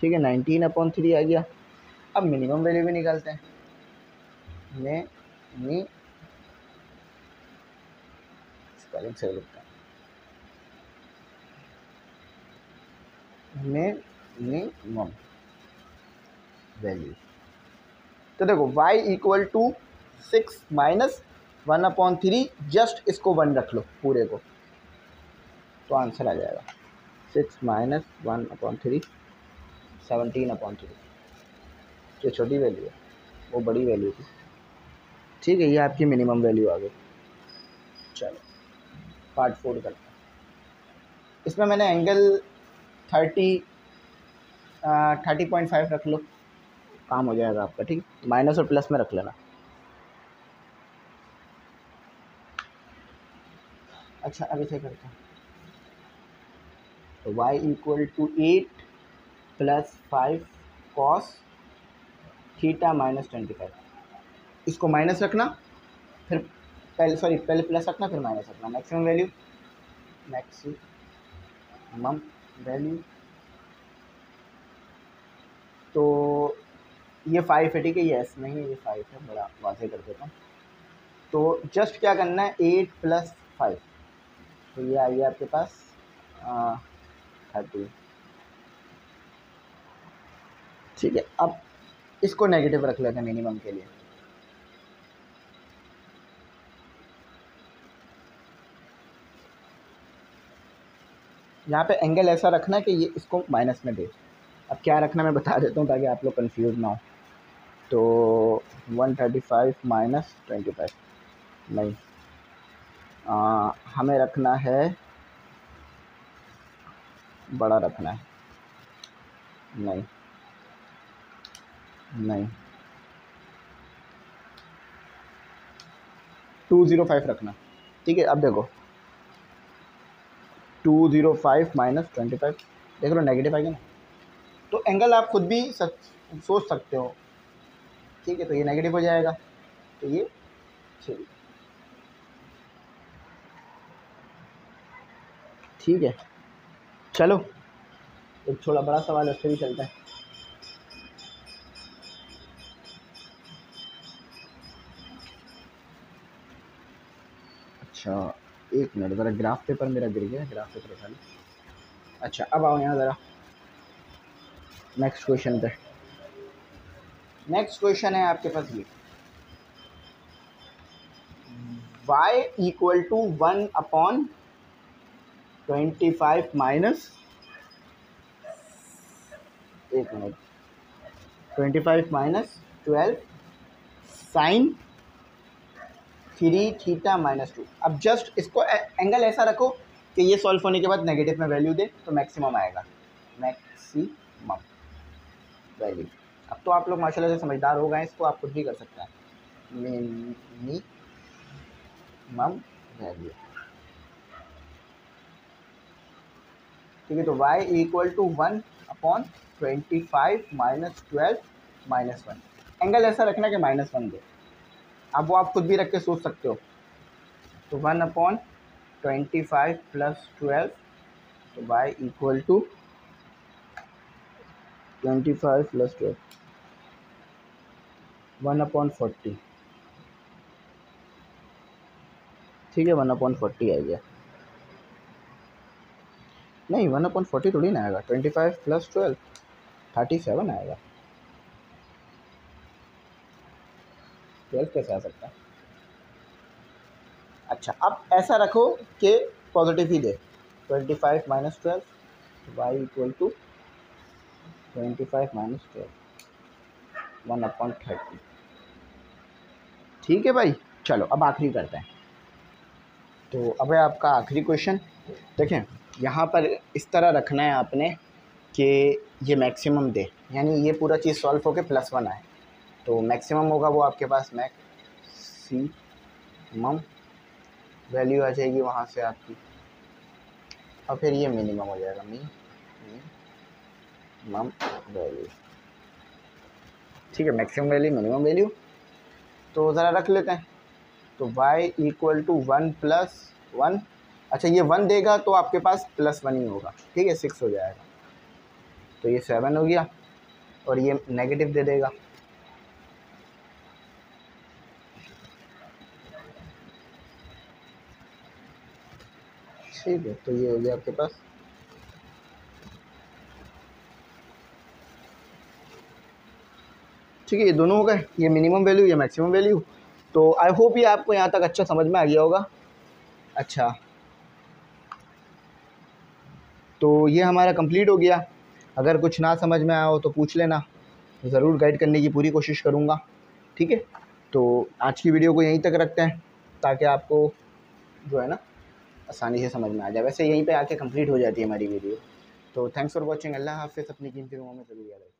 ठीक है nineteen upon three आ गया। अब मिनिमम वैल्यू भी निकालते हैं। मैं, मी स्पेलिंग से लिखता हूँ मिनिमम वैल्यू तो देखो, y equal to six minus one upon three just इसको वन रख लो पूरे को। तो आंसर आ जाएगा। Six minus one upon three seventeen upon three जो छोटी वैल्यू है। वो बड़ी वैल्यू थी। ठीक है, ये आपकी मिनिमम वैल्यू आ गई। चलो पार्ट फोर करते हैं। इसमें मैंने angle thirty thirty point five रख लो। काम हो जाएगा आपका, ठीक? माइनस और प्लस में रख लेना। अच्छा अब इसे करते हैं। तो y equal to eight plus five cos theta minus twenty five इसको माइनस रखना, फिर पहले सॉरी पहले प्लस रखना, फिर माइनस रखना। मैक्सिमम वैल्यू मैक्सिमम वैल्यू तो ये फाइव है, ठीक है? ये एस नहीं, ये फाइव है, बड़ा वाजे कर देता हूँ। तो जस्ट क्या करना है? एट प्लस फाइव तो ये आइए आपके पास थर्टी ठीक है, अब इसको नेगेटिव रख लेते हैं मिनिमम के लिए। यहाँ पे एंगल ऐसा रखना है कि ये इसको माइनस में दे। अब क्या रखना मैं बता देता हूँ ताकि आप लोग कंफ्यूज ना हो। तो one thirty five minus twenty five नहीं। आ, हमें रखना है बड़ा रखना है। नहीं। नहीं। टू ज़ीरो फाइव रखना। ठीक है अब देखो। Two zero five minus twenty five देख लो नेगेटिव आएगा ना। तो एंगल आप खुद भी सच सोच सकते हो। ठीक है तो ये नेगेटिव हो जाएगा। तो ये चलिए ठीक है। चलो, एक थोड़ा बड़ा सवाल है, उससे भी चलता है। अच्छा। एक मिनट, ज़रा ग्राफ पेपर मेरा गिर गया ग्राफ पेपर उठा लें अच्छा अब आओ यहाँ ज़रा। नेक्स्ट क्वेश्चन पे। नेक्स्ट क्वेश्चन है आपके पास ये। Y equal to one upon twenty five minus एक minute. Twenty five minus twelve sine three, theta minus two. अब जस्ट इसको एंगल ऐसा रखो कि ये सॉल्व होने के बाद नेगेटिव में वैल्यू दे तो मैक्सिमम आएगा। मैक्सिमम वैल्यू अब तो आप लोग माशाल्लाह से समझदार हो गए इसको आप खुद भी कर सकते हैं। मिनिमम वैल्यू ठीक है तो y equal to one upon twenty five minus twelve minus one angle ऐसा रखना कि माइनस वन दे। अब वो आप खुद भी रख के सोच सकते हो। तो one upon twenty five plus twelve तो y equal to twenty five plus twelve one upon forty ठीक है वन अपॉन फोर्टी आ गया। नहीं वन अपॉन फोर्टी थोड़ी ना आएगा twenty five plus twelve thirty seven आएगा। ट्वेल्व कैसे आ सकता है? अच्छा अब ऐसा रखो कि पॉजिटिव ही दे। Twenty five minus twelve y equal to twenty five minus twelve, one upon thirty. ठीक है भाई? चलो, अब आखिरी करते हैं। तो अब है आपका आखिरी क्वेश्चन देखें, यहाँ पर इस तरह रखना है आपने कि ये मैक्सिमम दे। यानी ये पूरा चीज़ सॉल्व होके प्लस वन आए। तो मैक्सिमम होगा वो आपके पास मैक्सिमम वैल्यू आ जाएगी वहाँ से आपकी। और फिर ये मिनिमम हो जाएगा मी मम वैल्यू ठीक है मैक्सिमम वैल्यू मिनिमम वैल्यू तो ज़रा रख लेते हैं। तो y equal to one plus one अच्छा ये वन देगा तो आपके पास प्लस वन ही होगा। ठीक है सिक्स हो जाएगा। तो ये सेवन हो गया। और ये नेगेटिव दे देगा। ठीक है तो ये हो गया आपके पास। ठीक है, ये दोनों हो गए, ये मिनिमम वैल्यू ये मैक्सिमम वैल्यू तो आई होप ये आपको यहाँ तक अच्छा समझ में आ गया होगा। अच्छा। तो ये हमारा कंप्लीट हो गया। अगर कुछ ना समझ में आया हो तो पूछ लेना। ज़रूर गाइड करने की पूरी कोशिश करूँगा। ठीक है तो आज की वीडियो को यहीं तक रखते हैं, ताकि आपको जो है ना आसानी से समझ में आ जाए। वैसे यहीं पे आके कंप्लीट हो जाती है हमारी वीडियो तो थैंक्स फॉर वॉचिंग अल्लाह हाफिज़। अपनी कीमती में ज़रूर याद रखें।